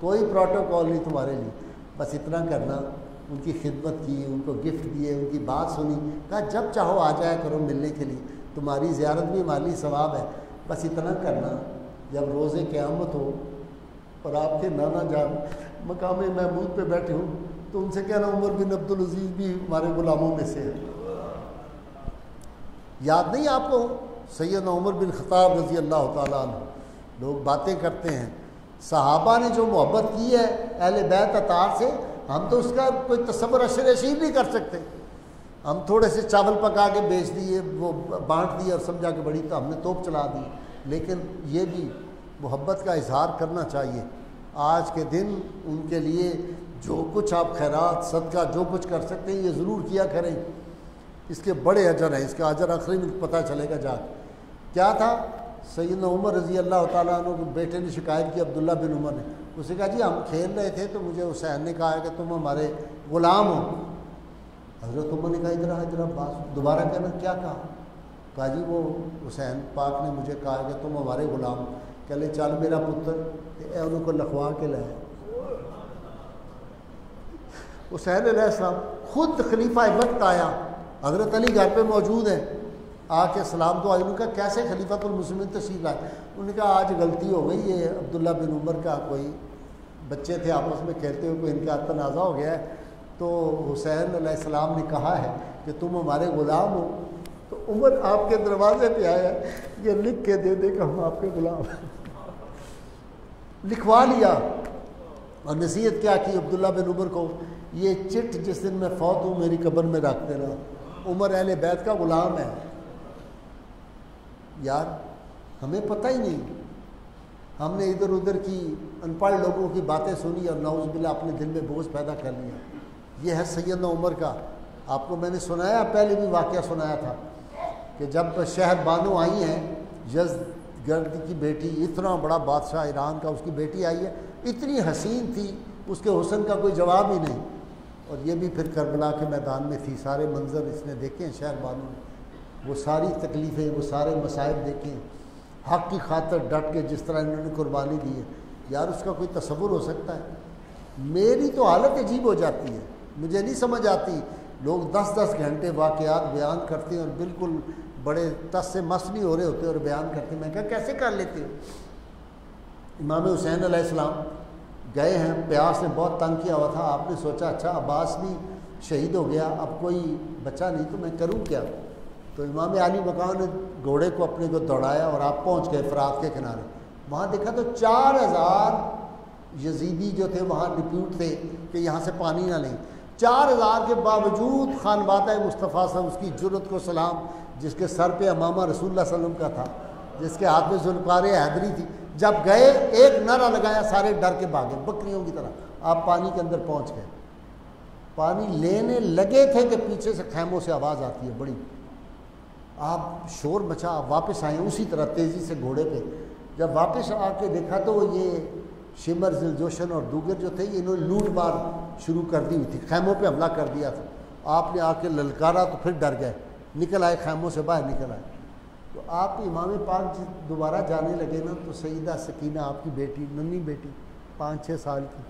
A: کوئی پروٹوکول نہیں تمہارے لیے۔ بس اتنا کرنا، ان کی خدمت کی، ان کو گفٹ دیے، ان کی بات سنی۔ کہا، جب چاہو آ جایا کرو ملنے کے لیے۔ تمہاری زیارت بھی مالی ثواب ہے۔ بس اتنا کرنا، جب روز قیامت ہو اور آپ کے نانا جان مقام محمود پہ بیٹھے ہوں، تو ان سے کہنا، عمر بن عبدالعزیز بھی ہمارے غلاموں میں سے ہے یاد نہیں آپ کو؟ سید عمر بن خطاب رضی اللہ تعالیٰ عنہ۔ لوگ باتیں کرتے ہیں۔ صحابہ نے جو محبت کی ہے اہل بیت اطار سے، ہم تو اس کا کوئی تصور اشر اشیر نہیں کر سکتے۔ ہم تھوڑے سے چاول پکا کے بیچ دیے، وہ بانٹ دیے اور سمجھا کہ بڑی تو ہم نے توپ چلا دی۔ لیکن یہ بھی محبت کا اظہار کرنا چاہیے۔ آج کے دن ان کے لیے جو کچھ آپ خیرات، صدقہ، جو کچھ کر سکتے ہیں، یہ ضرور کیا کریں۔ اس کے بڑے اجر ہیں، اس کا اجر آخری میں پتہ چلے گا جا کے۔ کیا تھا؟ سیدنا عمر رضی اللہ تعالیٰ عنہ کے بیٹے نے شکایت کی، عبداللہ بن عمر نے۔ اس نے کہا جی ہم کھیل رہے تھے تو مجھے حسین نے کہا کہ تم ہمارے غلام ہو۔ حضرت عمر نے کہا، ادھر ادھر بات۔ دوبارہ کہنا، کیا کہا؟ کہا جی وہ حسین پاک نے مجھے کہا کہ تم ہمارے غلام کہ لے، چل میرا پتر اے انہوں کو لکھوا کے لائے حسین علیہ السلام خود خلیفہ وقت آیا۔ حضرت علی گھر پہ موجود ہے آ کے سلام تو آئی کا کیسے خلیفہ المسلمین تشریف لائے؟ انہوں نے کہا، آج غلطی ہو گئی، یہ عبداللہ بن عمر کا کوئی بچے تھے، آپس میں کھیلتے ہوئے کوئی ان کا تنازع ہو گیا ہے۔ تو حسین علیہ السلام نے کہا ہے کہ تم ہمارے غلام ہو۔ تو عمر آپ کے دروازے پہ آیا، یہ لکھ کے دے دے کہ ہم آپ کے غلام ہیں۔ لکھوا لیا۔ اور نصیحت کیا کی عبداللہ بن عمر کو؟ یہ چٹ جس دن میں فوت ہوں، میری قبر میں رکھ دینا۔ عمر اہل بیت کا غلام ہے۔ یار، ہمیں پتہ ہی نہیں۔ ہم نے ادھر ادھر کی ان پڑھ لوگوں کی باتیں سنی اور نوز بلا اپنے دل میں بوجھ پیدا کر لیا۔ یہ ہے سیدنا عمر کا۔ آپ کو میں نے سنایا، پہلے بھی واقعہ سنایا تھا کہ جب شہر بانو آئی ہیں، یزد گرد کی بیٹی، اتنا بڑا بادشاہ ایران کا، اس کی بیٹی آئی ہے۔ اتنی حسین تھی، اس کے حسن کا کوئی جواب ہی نہیں۔ اور یہ بھی پھر کربلا کے میدان میں تھی، سارے منظر اس نے دیکھے ہیں شہر بانو نے وہ ساری تکلیفیں، وہ سارے مسائل دیکھے حق کی خاطر ڈٹ کے جس طرح انہوں نے قربانی دی ہے۔ یار، اس کا کوئی تصور ہو سکتا ہے؟ میری تو حالت عجیب ہو جاتی ہے۔ مجھے نہیں سمجھ آتی۔ لوگ دس دس گھنٹے واقعات بیان کرتے ہیں اور بالکل بڑے تس سے مس نہیں ہو رہے ہوتے اور بیان کرتے میں کہا، کیسے کر لیتے ہو؟ امام حسین علیہ السلام گئے ہیں، پیاس نے بہت تنگ کیا ہوا تھا۔ آپ نے سوچا اچھا عباس بھی شہید ہو گیا، اب کوئی بچہ نہیں تو میں کروں کیا؟ تو امام علی مقام نے گھوڑے کو اپنے کو دوڑایا اور آپ پہنچ گئے فرات کے کنارے۔ وہاں دیکھا تو چار ہزار یزیدی جو تھے وہاں ڈپیوٹ تھے کہ یہاں سے پانی نہ لیں۔ چار ہزار کے باوجود خان بادہ مصطفیٰ صاحب اس کی جرت کو سلام، جس کے سر پہ امامہ رسول اللہ علیہ وسلم کا تھا، جس کے ہاتھ میں ذوالفار حیدری تھی۔ جب گئے، ایک نعرہ لگایا سارے ڈر کے بھاگے، بکریوں کی طرح۔ آپ پانی کے اندر پہنچ گئے۔ پانی لینے لگے تھے کہ پیچھے سے خیموں سے آواز آتی ہے، بڑی۔ آپ شور مچا، آپ واپس آئے اسی طرح تیزی سے گھوڑے پہ۔ جب واپس آ کے دیکھا تو یہ شمر، ذلجوشن اور دوگر جو تھے، انہوں نے لوٹ مار شروع کر دی ہوئی تھی، خیموں پہ حملہ کر دیا تھا۔ آپ نے آ کے للکارا تو پھر ڈر گئے، نکل آئے خیموں سے، باہر نکل آئے۔ تو آپ امام پاک جی دوبارہ جانے لگے نا، تو سیدہ سکینہ آپ کی بیٹی، ننی بیٹی، پانچ چھ سال کی،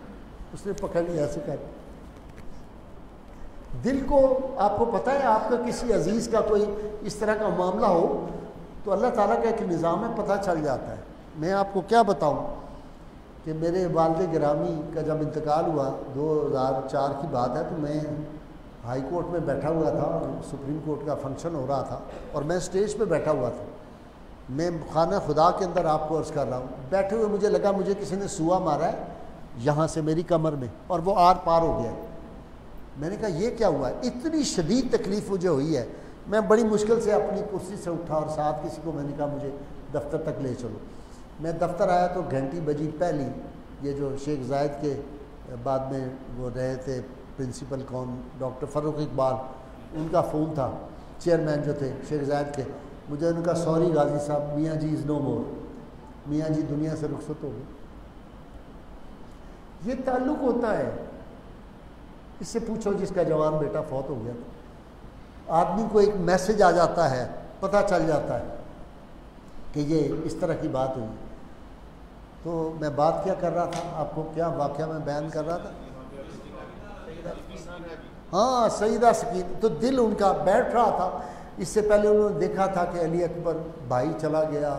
A: اس نے پکڑ لیا، ایسے کر۔ دل کو آپ کو پتہ ہے، آپ کا کسی عزیز کا کوئی اس طرح کا معاملہ ہو، تو اللہ تعالیٰ کا ایک نظام ہے پتہ چل جاتا ہے۔ میں آپ کو کیا بتاؤں؟ کہ میرے والد گرامی کا جب انتقال ہوا، دو ہزار چار کی بات ہے، تو میں ہائی کورٹ میں بیٹھا ہوا تھا اور سپریم کورٹ کا فنکشن ہو رہا تھا اور میں اسٹیج پہ بیٹھا ہوا تھا۔ میں خانہ خدا کے اندر آپ کو عرض کر رہا ہوں، بیٹھے ہوئے مجھے لگا مجھے کسی نے سوا مارا ہے یہاں سے میری کمر میں اور وہ آر پار ہو گیا۔ میں نے کہا، یہ کیا ہوا ہے؟ اتنی شدید تکلیف مجھے ہوئی ہے۔ میں بڑی مشکل سے اپنی کرسی سے اٹھا اور ساتھ کسی کو میں نے کہا، مجھے دفتر تک لے چلو۔ میں دفتر آیا تو گھنٹی بجی پہلی، یہ جو شیخ زائد کے بعد میں وہ رہے تھے پرنسپل کون؟ ڈاکٹر فاروق اقبال۔ ان کا فون تھا، چیئرمین جو تھے، شیخ زائد کے۔ مجھے ان کا سوری غازی صاحب، میاں جی از نو مور۔ میاں جی دنیا سے رخصت ہو گئے یہ تعلق ہوتا ہے اس سے پوچھو جس کا جوان بیٹا فوت ہو گیا تھا۔ آدمی کو ایک میسج آ جاتا ہے، پتہ چل جاتا ہے کہ یہ اس طرح کی بات ہوئی۔ تو میں بات کیا کر رہا تھا؟ آپ کو کیا واقعہ میں بیان کر رہا تھا؟ ہاں سیدہ سکین۔ تو دل ان کا بیٹھ رہا تھا۔ اس سے پہلے انہوں نے دیکھا تھا کہ علی اکبر بھائی چلا گیا،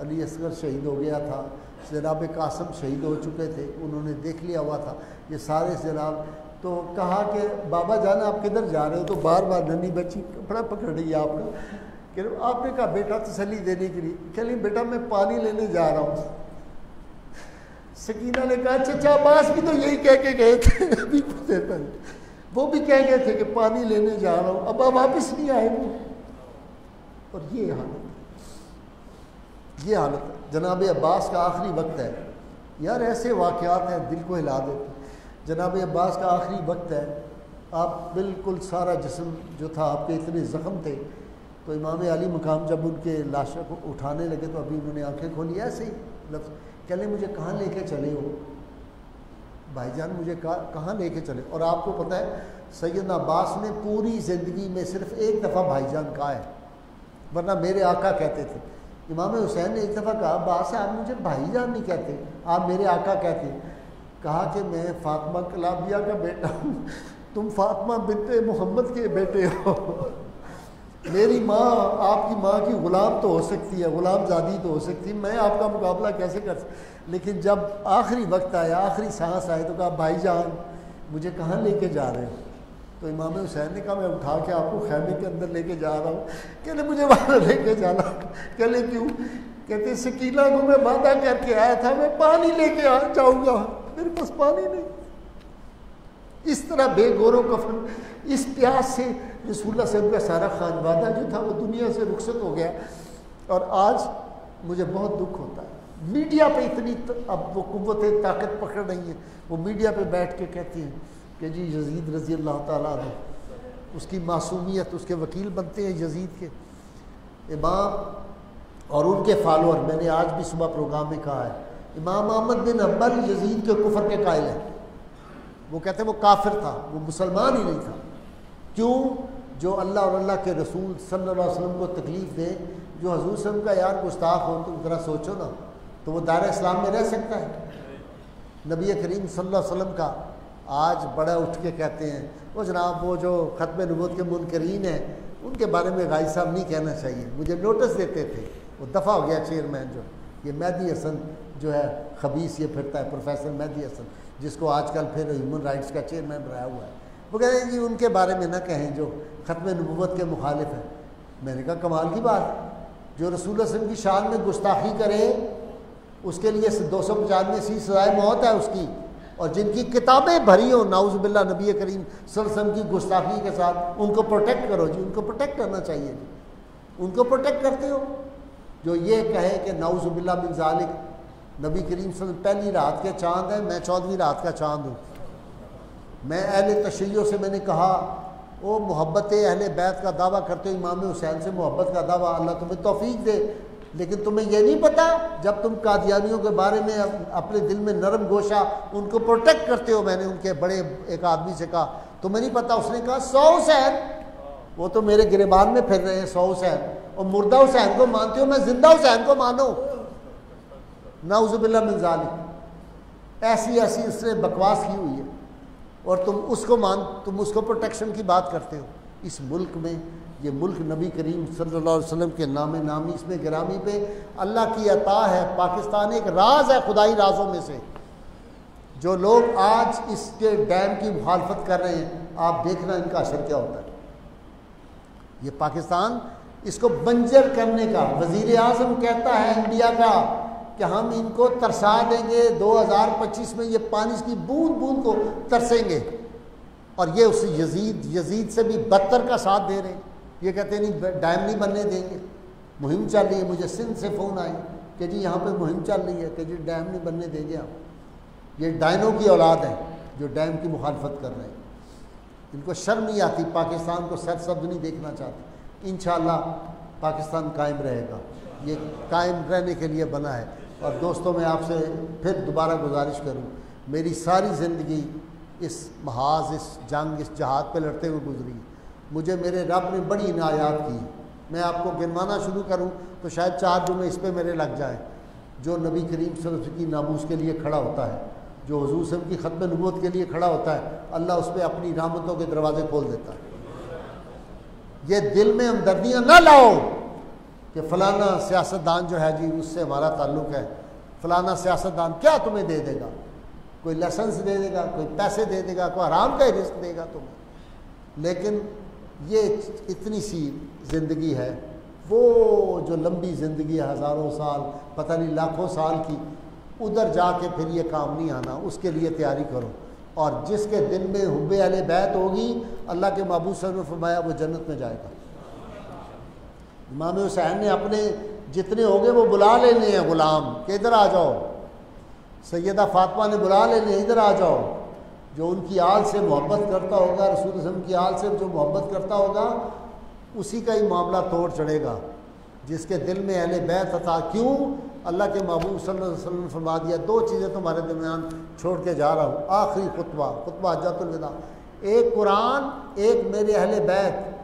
A: علی اصغر شہید ہو گیا تھا، جناب قاسم شہید ہو چکے تھے۔ انہوں نے دیکھ لیا ہوا تھا۔ یہ سارے جناب تو کہا کہ بابا جانا آپ کدھر جا رہے ہو؟ تو بار بار ننی بچی کپڑا پکڑ رہی ہے آپ نے کہ آپ نے کہا بیٹا تسلی دینے کے لیے۔ چلیے بیٹا، میں پانی لینے جا رہا ہوں۔ سکینہ نے کہا، چچا عباس بھی تو یہی کہہ کے گئے تھے۔ ابھی وہ بھی کہہ گئے تھے کہ پانی لینے جا رہا ہوں۔ اب واپس نہیں آئے وہ۔ اور یہ حالت یہ حالت جناب عباس کا آخری وقت ہے۔ یار، ایسے واقعات ہیں، دل کو ہلا دیتے جناب عباس کا آخری وقت ہے، آپ بالکل سارا جسم جو تھا، آپ کے اتنے زخم تھے۔ تو امام علی مقام جب ان کے لاشوں کو اٹھانے لگے تو ابھی انہوں نے آنکھیں کھولی، ایسے ہی لفظ۔ کہ لیں مجھے کہاں لے کے چلے ہو؟ بھائی جان، مجھے کہاں لے کے چلے؟ اور آپ کو پتہ ہے سید عباس نے پوری زندگی میں صرف ایک دفعہ بھائی جان کہا ہے، ورنہ میرے آقا کہتے تھے۔ امام حسین نے ایک دفعہ کہا باس آپ مجھے بھائی جان نہیں کہتے، آپ میرے آقا کہتے۔ کہا کہ میں فاطمہ کلابیہ کا بیٹا ہوں۔ تم فاطمہ بنت محمد کے بیٹے ہو۔ میری ماں، آپ کی ماں کی غلام تو ہو سکتی ہے، غلام زادی تو ہو سکتی ہے۔ میں آپ کا مقابلہ کیسے کر سکتا؟ لیکن جب آخری وقت آیا، آخری سانس آئے تو کہا، بھائی جان، مجھے کہاں لے کے جا رہے ہیں تو امام حسین نے کہا، میں اٹھا کے آپ کو خیمے کے اندر لے کے جا رہا ہوں۔ کہتے مجھے وہاں لے کے جانا۔ کہلے کیوں؟ کہتے سکیلا کو میں وعدہ کر کے آیا تھا، میں پانی لے کے آ جاؤں گا۔ میرے پاس پانی نہیں۔ اس طرح بے گور و کفن اس پیاس سے رسول اللہ صاحب کا سارا خانوادہ جو تھا وہ دنیا سے رخصت ہو گیا۔ اور آج مجھے بہت دکھ ہوتا ہے۔ میڈیا پہ اتنی اب وہ قوتیں، طاقت پکڑ رہی ہیں۔ وہ میڈیا پہ بیٹھ کے کہتی ہیں کہ جی یزید رضی اللہ تعالیٰ عنہ، اس کی معصومیت، اس کے وکیل بنتے ہیں یزید کے۔ امام اور ان کے فالوور، میں نے آج بھی صبح پروگرام میں کہا ہے امام محمد بن حبل یزید کے کفر کے قائل ہیں۔ وہ کہتے ہیں وہ کافر تھا، وہ مسلمان ہی نہیں تھا۔ کیوں؟ جو اللہ اور اللہ کے رسول صلی اللہ علیہ وسلم کو تکلیف دے، جو حضور وسلم کا یار گستاخ ہو، تو ذرا سوچو نا۔ تو وہ دار اسلام میں رہ سکتا ہے۔ نبی کریم صلی اللہ علیہ وسلم کا آج بڑا اٹھ کے کہتے ہیں، وہ جناب، وہ جو ختم نبوت کے منکرین ہیں، ان کے بارے میں غائی صاحب نہیں کہنا چاہیے۔ مجھے نوٹس دیتے تھے۔ وہ دفعہ ہو گیا چیئرمین جو، یہ مہدی حسن جو ہے خبیص یہ پھرتا ہے، پروفیسر مہدی حسن، جس کو آج کل پھر ہیومن رائٹس کا چیئرمین بنایا ہوا ہے۔ وہ کہتے ہیں جی ان کے بارے میں نہ کہیں، جو ختم نبوت کے مخالف ہیں۔ میں نے کہا، کمال کی بات۔ جو رسول اللہ وسلم کی شان میں گستاخی کرے، اس کے لیے دو سو پچانوے سی سزائے موت ہے اس کی۔ اور جن کی کتابیں بھری ہوں ناؤز باللہ نبی کریم صلی اللہ علیہ وسلم کی گستاخی کے ساتھ، ان کو پروٹیکٹ کرو جی ان کو پروٹیکٹ کرنا چاہیے جی۔ ان کو پروٹیکٹ کرتے ہو۔ جو یہ کہے کہ ناؤز باللہ بن ذالک نبی کریم صلی اللہ علیہ وسلم، پہلی رات کے چاند ہے، میں چودھویں رات کا چاند ہوں۔ میں اہل تشریحوں سے میں نے کہا وہ محبت اہل بیت کا دعویٰ کرتے ہو، امام حسین سے محبت کا دعویٰ، اللہ تمہیں توفیق دے۔ لیکن تمہیں یہ نہیں پتا، جب تم قادیانیوں کے بارے میں اپنے دل میں نرم گوشہ ان کو پروٹیکٹ کرتے ہو، میں نے ان کے بڑے ایک آدمی سے کہا، تمہیں نہیں پتا؟ اس نے کہا، سو حسین، وہ تو میرے گریبان میں پھر رہے ہیں، سو حسین۔ اور مردہ حسین کو مانتے ہو، میں زندہ حسین کو مانو نعوذ باللہ من ظالم ایسی ایسی اس نے بکواس کی ہوئی ہے۔ اور تم اس کو مان تم اس کو پروٹیکشن کی بات کرتے ہو۔ اس ملک میں یہ ملک نبی کریم صلی اللہ علیہ وسلم کے نام نامی، اس میں گرامی پہ اللہ کی عطا ہے۔ پاکستان ایک راز ہے خدائی رازوں میں سے۔ جو لوگ آج اس کے ڈیم کی مخالفت کر رہے ہیں، آپ دیکھنا ان کا اثر کیا ہوتا ہے۔ یہ پاکستان اس کو بنجر کرنے کا، وزیر اعظم کہتا ہے انڈیا کا کہ ہم ان کو ترسا دیں گے، دو ہزار پچیس میں یہ پانی کی بوند بوند کو ترسیں گے۔ اور یہ اس یزید یزید سے بھی بدتر کا ساتھ دے رہے ہیں۔ یہ کہتے ہیں، نہیں ڈیم نہیں بننے دیں گے۔ مہم چل رہی ہے، مجھے سندھ سے فون آئی کہ جی یہاں پہ مہم چل رہی ہے کہ جی ڈیم نہیں بننے دیں گے آپ۔ یہ ڈائنوں کی اولاد ہے جو ڈیم کی مخالفت کر رہے ہیں۔ ان کو شرم نہیں آتی، پاکستان کو سر سبز نہیں دیکھنا چاہتے۔ انشاءاللہ پاکستان قائم رہے گا۔ یہ قائم رہنے کے لیے بنا ہے۔ اور دوستوں، میں آپ سے پھر دوبارہ گزارش کروں، میری ساری زندگی اس محاذ، اس جنگ، اس جہاد پہ لڑتے ہوئے گزری۔ مجھے میرے رب نے بڑی عنایات کی۔ میں آپ کو گنوانا شروع کروں تو شاید چار جمعے اس پہ میرے لگ جائیں جو نبی کریم صلی اللہ علیہ وسلم کی ناموس کے لیے کھڑا ہوتا ہے، جو حضور صلی کی ختم نبوت کے لیے کھڑا ہوتا ہے، اللہ اس پہ اپنی رحمتوں کے دروازے کھول دیتا ہے۔ یہ دل میں ہمدردیاں نہ لاؤ۔ کہ فلانا سیاست دان جو ہے جی اس سے ہمارا تعلق ہے۔ فلانا سیاست دان کیا تمہیں دے دے گا؟ کوئی لائسنس دے دے گا، کوئی پیسے دے دے گا، کوئی آرام کا ہی رزق دے گا تمہیں۔ لیکن یہ اتنی سی زندگی ہے، وہ جو لمبی زندگی ہے، ہزاروں سال، پتہ نہیں لاکھوں سال کی، ادھر جا کے پھر یہ کام نہیں آنا، اس کے لیے تیاری کرو۔ اور جس کے دل میں حب اہل بیت ہوگی، اللہ کے محبوب صلی اللہ علیہ وسلم نے فرمایا وہ جنت میں جائے گا۔ امام حسین نے اپنے جتنے ہو گئے وہ بلا لینے ہیں، غلام کہ ادھر آ جاؤ؟ سیدہ فاطمہ نے بلا لینے، ادھر آ جاؤ۔ جو ان کی آل سے محبت کرتا ہوگا، رسول وسلم کی آل سے جو محبت کرتا ہوگا، اسی کا ہی معاملہ توڑ چڑھے گا۔ جس کے دل میں اہل بیت عطا کیوں؟ اللہ کے محبوب صلی اللہ علیہ وسلم نے فرما دیا، دو چیزیں تمہارے درمیان چھوڑ کے جا رہا ہوں۔ آخری خطبہ خطبہ حجت الوداع۔ ایک قرآن، ایک میرے اہل بیت۔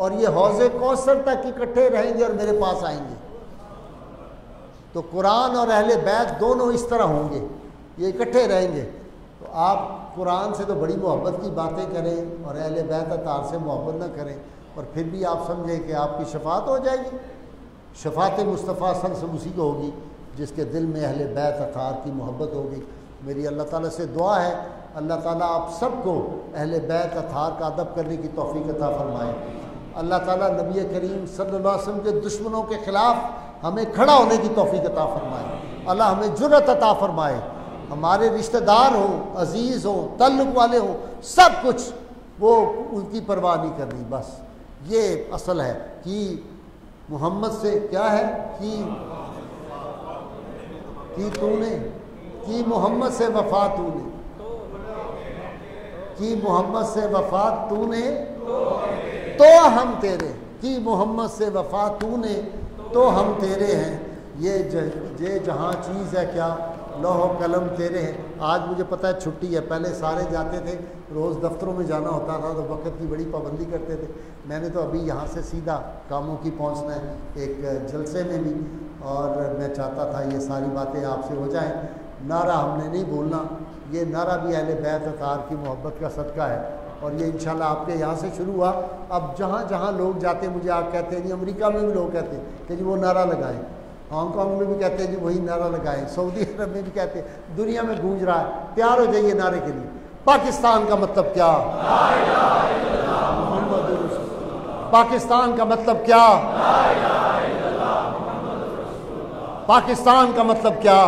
A: اور یہ حوض کوثر تک اکٹھے رہیں گے اور میرے پاس آئیں گے۔ تو قرآن اور اہل بیت دونوں اس طرح ہوں گے، یہ اکٹھے رہیں گے۔ تو آپ قرآن سے تو بڑی محبت کی باتیں کریں اور اہل بیت اطار سے محبت نہ کریں، اور پھر بھی آپ سمجھیں کہ آپ کی شفاعت ہو جائے گی۔ شفاعت مصطفیٰ صلی سے اسی کو ہوگی جس کے دل میں اہل بیت اطار کی محبت ہوگی۔ میری اللہ تعالیٰ سے دعا ہے، اللہ تعالیٰ آپ سب کو اہل بیت اطہار کا ادب کرنے کی توفیق عطا فرمائے۔ اللہ تعالیٰ نبی کریم صلی اللہ علیہ وسلم کے دشمنوں کے خلاف ہمیں کھڑا ہونے کی توفیق عطا فرمائے۔ اللہ ہمیں جرت عطا فرمائے۔ ہمارے رشتہ دار ہوں، عزیز ہوں، تعلق والے ہوں، سب کچھ وہ ان کی پرواہ نہیں کرنی بس۔ یہ اصل ہے کہ محمد سے کیا ہے کہ کی تو نے کی محمد سے وفا تو نے۔ کی محمد سے وفا تو نے۔ تو ہم تیرے کی محمد سے وفا تو نے، تو ہم تیرے ہیں۔ یہ جہاں چیز ہے کیا لوہ و قلم تیرے ہیں۔ آج مجھے پتہ ہے چھٹی ہے۔ پہلے سارے جاتے تھے، روز دفتروں میں جانا ہوتا تھا، تو وقت کی بڑی پابندی کرتے تھے۔ میں نے تو ابھی یہاں سے سیدھا کاموں کی پہنچنا ہے، ایک جلسے میں بھی۔ اور میں چاہتا تھا یہ ساری باتیں آپ سے ہو جائیں۔ نعرہ ہم نے نہیں بولنا۔ یہ نعرہ بھی اہل بیت اطار کی محبت کا صدقہ ہے۔ اور یہ انشاءاللہ آپ کے یہاں سے شروع ہوا۔ اب جہاں جہاں لوگ جاتے ہیں، مجھے آپ کہتے ہیں جی امریکہ میں بھی لوگ کہتے ہیں کہ جی وہ نعرہ لگائیں۔ ہانگ کانگ میں بھی کہتے ہیں جی وہی نعرہ لگائیں۔ سعودی عرب میں بھی کہتے ہیں، دنیا میں گونج رہا ہے، تیار ہو جائیے نعرے کے لیے۔ پاکستان کا مطلب کیا؟ پاکستان کا مطلب کیا؟ پاکستان کا مطلب کیا؟